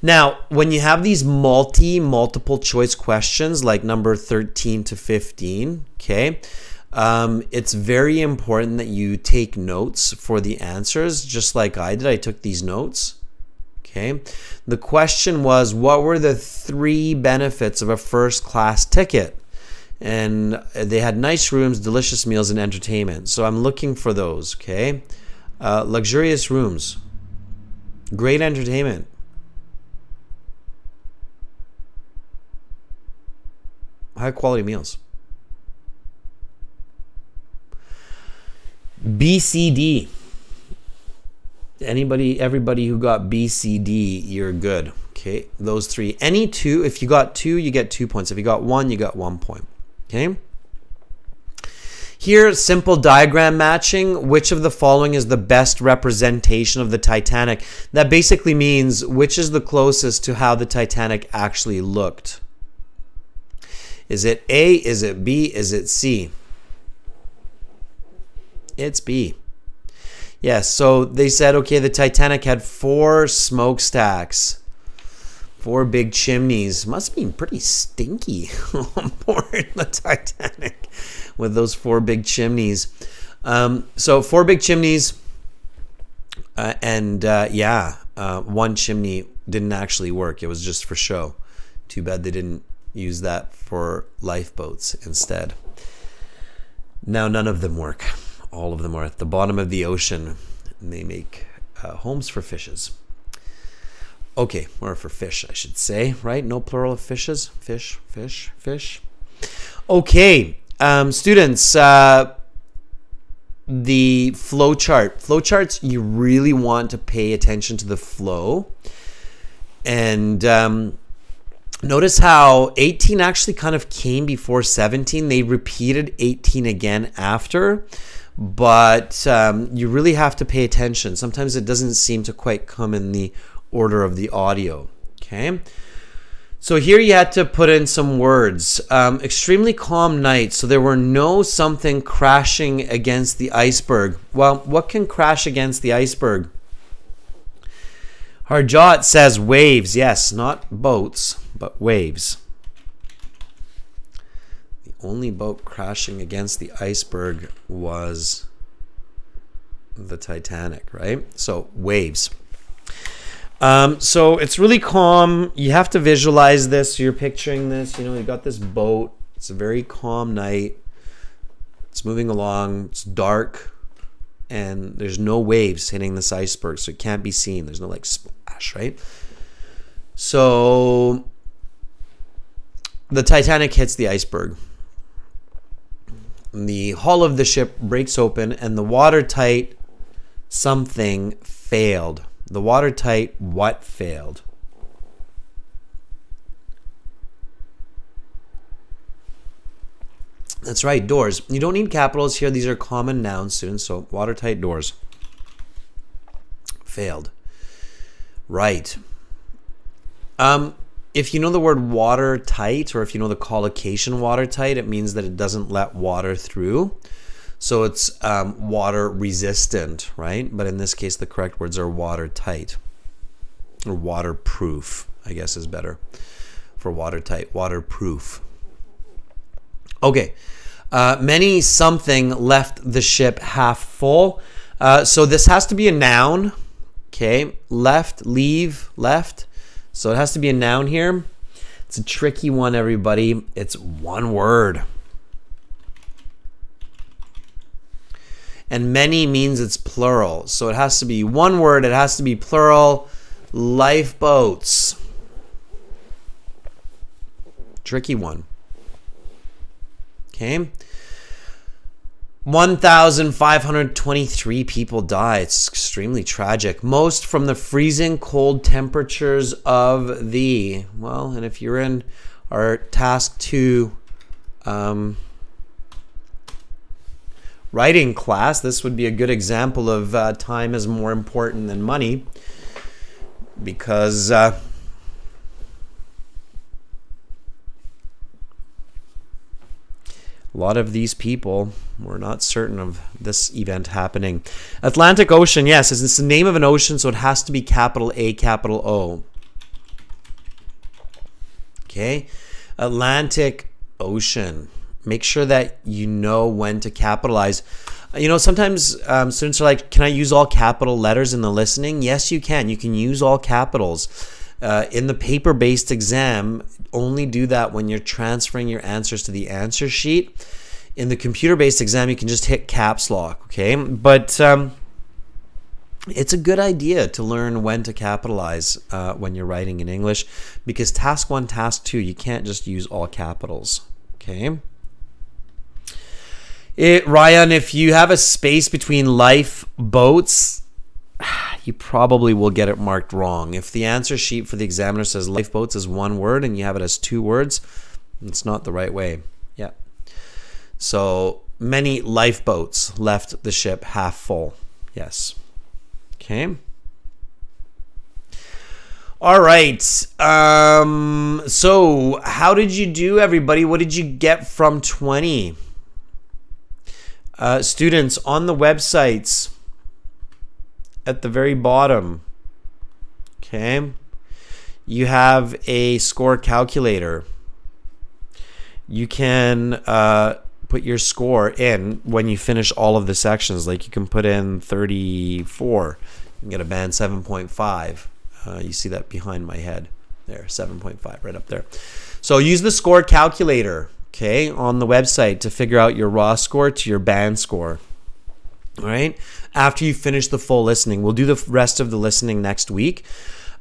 Now, when you have these multi multiple choice questions like number 13 to 15, okay, um, it's very important that you take notes for the answers, just like I did. I took these notes. Okay. The question was, what were the three benefits of a first class ticket? and they had nice rooms, delicious meals, and entertainment. So I'm looking for those. Okay, uh, luxurious rooms, great entertainment. High quality meals. BCD. Anybody, everybody who got BCD, you're good. Okay, those three. Any two, if you got two, you get two points. If you got one, you got one point. Okay. Here, simple diagram matching. Which of the following is the best representation of the Titanic? That basically means which is the closest to how the Titanic actually looked. Is it A? Is it B? Is it C? It's B. Yes, so they said, okay, the Titanic had four smokestacks. Four big chimneys. Must have been pretty stinky <laughs> on board the Titanic with those four big chimneys. Um, so four big chimneys, uh, and uh, yeah, uh, one chimney didn't actually work. It was just for show. Too bad they didn't use that for lifeboats instead. Now, none of them work. All of them are at the bottom of the ocean and they make uh, homes for fishes. Okay, or for fish, I should say, right? No plural of fishes. Fish, fish, fish. Okay, um, students, uh, the flow chart. Flow charts, you really want to pay attention to the flow. And um, notice how 18 actually kind of came before 17. They repeated 18 again after, but um, you really have to pay attention. Sometimes it doesn't seem to quite come in the order of the audio. Okay. So here you had to put in some words. Um, extremely calm night. So there were no something crashing against the iceberg. Well, what can crash against the iceberg? Harjot says waves. Yes, not boats, but waves. Only boat crashing against the iceberg was the Titanic, right? So waves. Um, so it's really calm. You have to visualize this. You're picturing this. You know, you got this boat. It's a very calm night. It's moving along. It's dark, and there's no waves hitting this iceberg, so it can't be seen. There's no like splash, right? So the Titanic hits the iceberg. The hull of the ship breaks open, and the watertight something failed. The watertight what failed? That's right, doors. You don't need capitals here. These are common nouns, students. So watertight doors. Failed. Right. Um, if you know the word watertight, or if you know the collocation watertight, it means that it doesn't let water through. So it's um, water resistant, right? But in this case, the correct words are watertight or waterproof, I guess is better for watertight, waterproof. Okay, uh, many something left the ship half full. Uh, so this has to be a noun. Okay, left, leave, left. So it has to be a noun here. It's a tricky one, everybody. It's one word. and many means it's plural. So it has to be one word, it has to be plural. Lifeboats. Tricky one. Okay. 1,523 people die. It's extremely tragic. Most from the freezing cold temperatures of the. Well, and if you're in our task two um, writing class, this would be a good example of uh, time is more important than money because uh, a lot of these people were not certain of this event happening. Atlantic Ocean, yes, it's the name of an ocean, so it has to be capital A, capital O. Okay, Atlantic Ocean make sure that you know when to capitalize. You know, sometimes um, students are like, can I use all capital letters in the listening? Yes, you can. You can use all capitals. Uh, in the paper based exam, only do that when you're transferring your answers to the answer sheet. In the computer based exam, you can just hit caps lock, okay? But um, it's a good idea to learn when to capitalize uh, when you're writing in English because task one, task two, you can't just use all capitals, okay? It, Ryan, if you have a space between life boats, <sighs> you probably will get it marked wrong. If the answer sheet for the examiner says lifeboats is one word and you have it as two words, it's not the right way. Yeah. So many lifeboats left the ship half full. Yes. Okay. All right. Um, so, how did you do, everybody? What did you get from 20? Uh, students, on the websites at the very bottom, okay, you have a score calculator. You can uh, put your score in when you finish all of the sections. Like you can put in 34, you can get a band 7.5. Uh, you see that behind my head there, 7.5 right up there. So use the score calculator, okay, on the website to figure out your raw score to your band score. All right. After you finish the full listening, we'll do the rest of the listening next week.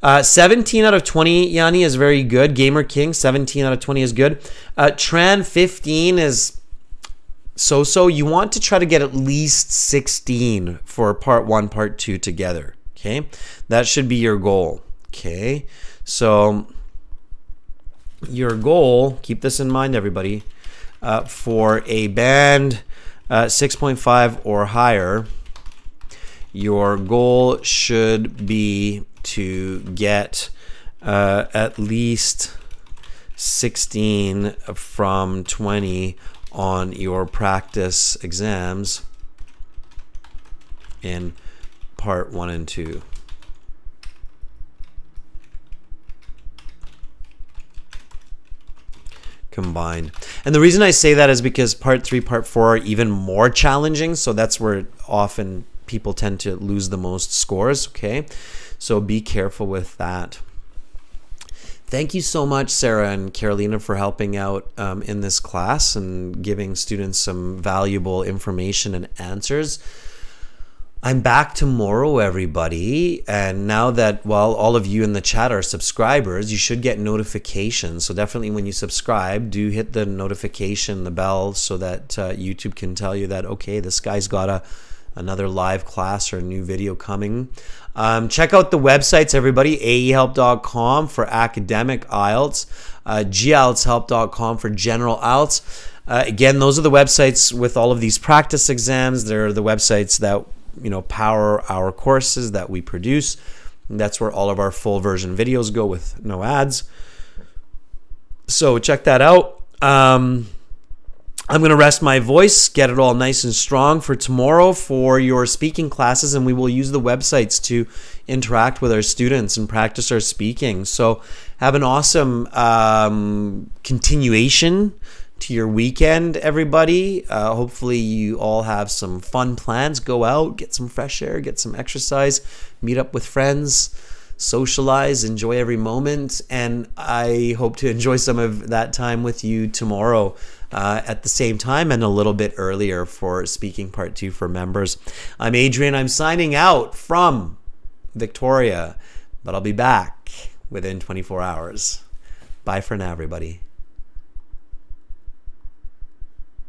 Uh, 17 out of 20, Yanni, is very good. Gamer King, 17 out of 20 is good. Uh, Tran, 15 is so so. You want to try to get at least 16 for part one, part two together. Okay. That should be your goal. Okay. So, your goal, keep this in mind, everybody, uh, for a band uh, 6.5 or higher, your goal should be to get uh, at least 16 from 20 on your practice exams in part one and two. combined. And the reason I say that is because part three, part four are even more challenging. So that's where often people tend to lose the most scores. Okay. So be careful with that. Thank you so much, Sarah and Carolina, for helping out um, in this class and giving students some valuable information and answers. I'm back tomorrow, everybody. And now that, well, all of you in the chat are subscribers, you should get notifications. So definitely when you subscribe, do hit the notification, the bell, so that uh, YouTube can tell you that, okay, this guy's got a another live class or a new video coming. Um, check out the websites, everybody, aehelp.com for academic IELTS, uh, gieltshelp.com for general IELTS. Uh, again, those are the websites with all of these practice exams. They're the websites that you know power our courses that we produce. And that's where all of our full version videos go with no ads. So check that out. Um, I'm going to rest my voice, get it all nice and strong for tomorrow for your speaking classes, and we will use the websites to interact with our students and practice our speaking. So, have an awesome um, continuation to your weekend, everybody. Uh, hopefully, you all have some fun plans. Go out, get some fresh air, get some exercise, meet up with friends, socialize, enjoy every moment. And I hope to enjoy some of that time with you tomorrow. Uh, at the same time and a little bit earlier for speaking part two for members. I'm Adrian. I'm signing out from Victoria, but I'll be back within 24 hours. Bye for now, everybody.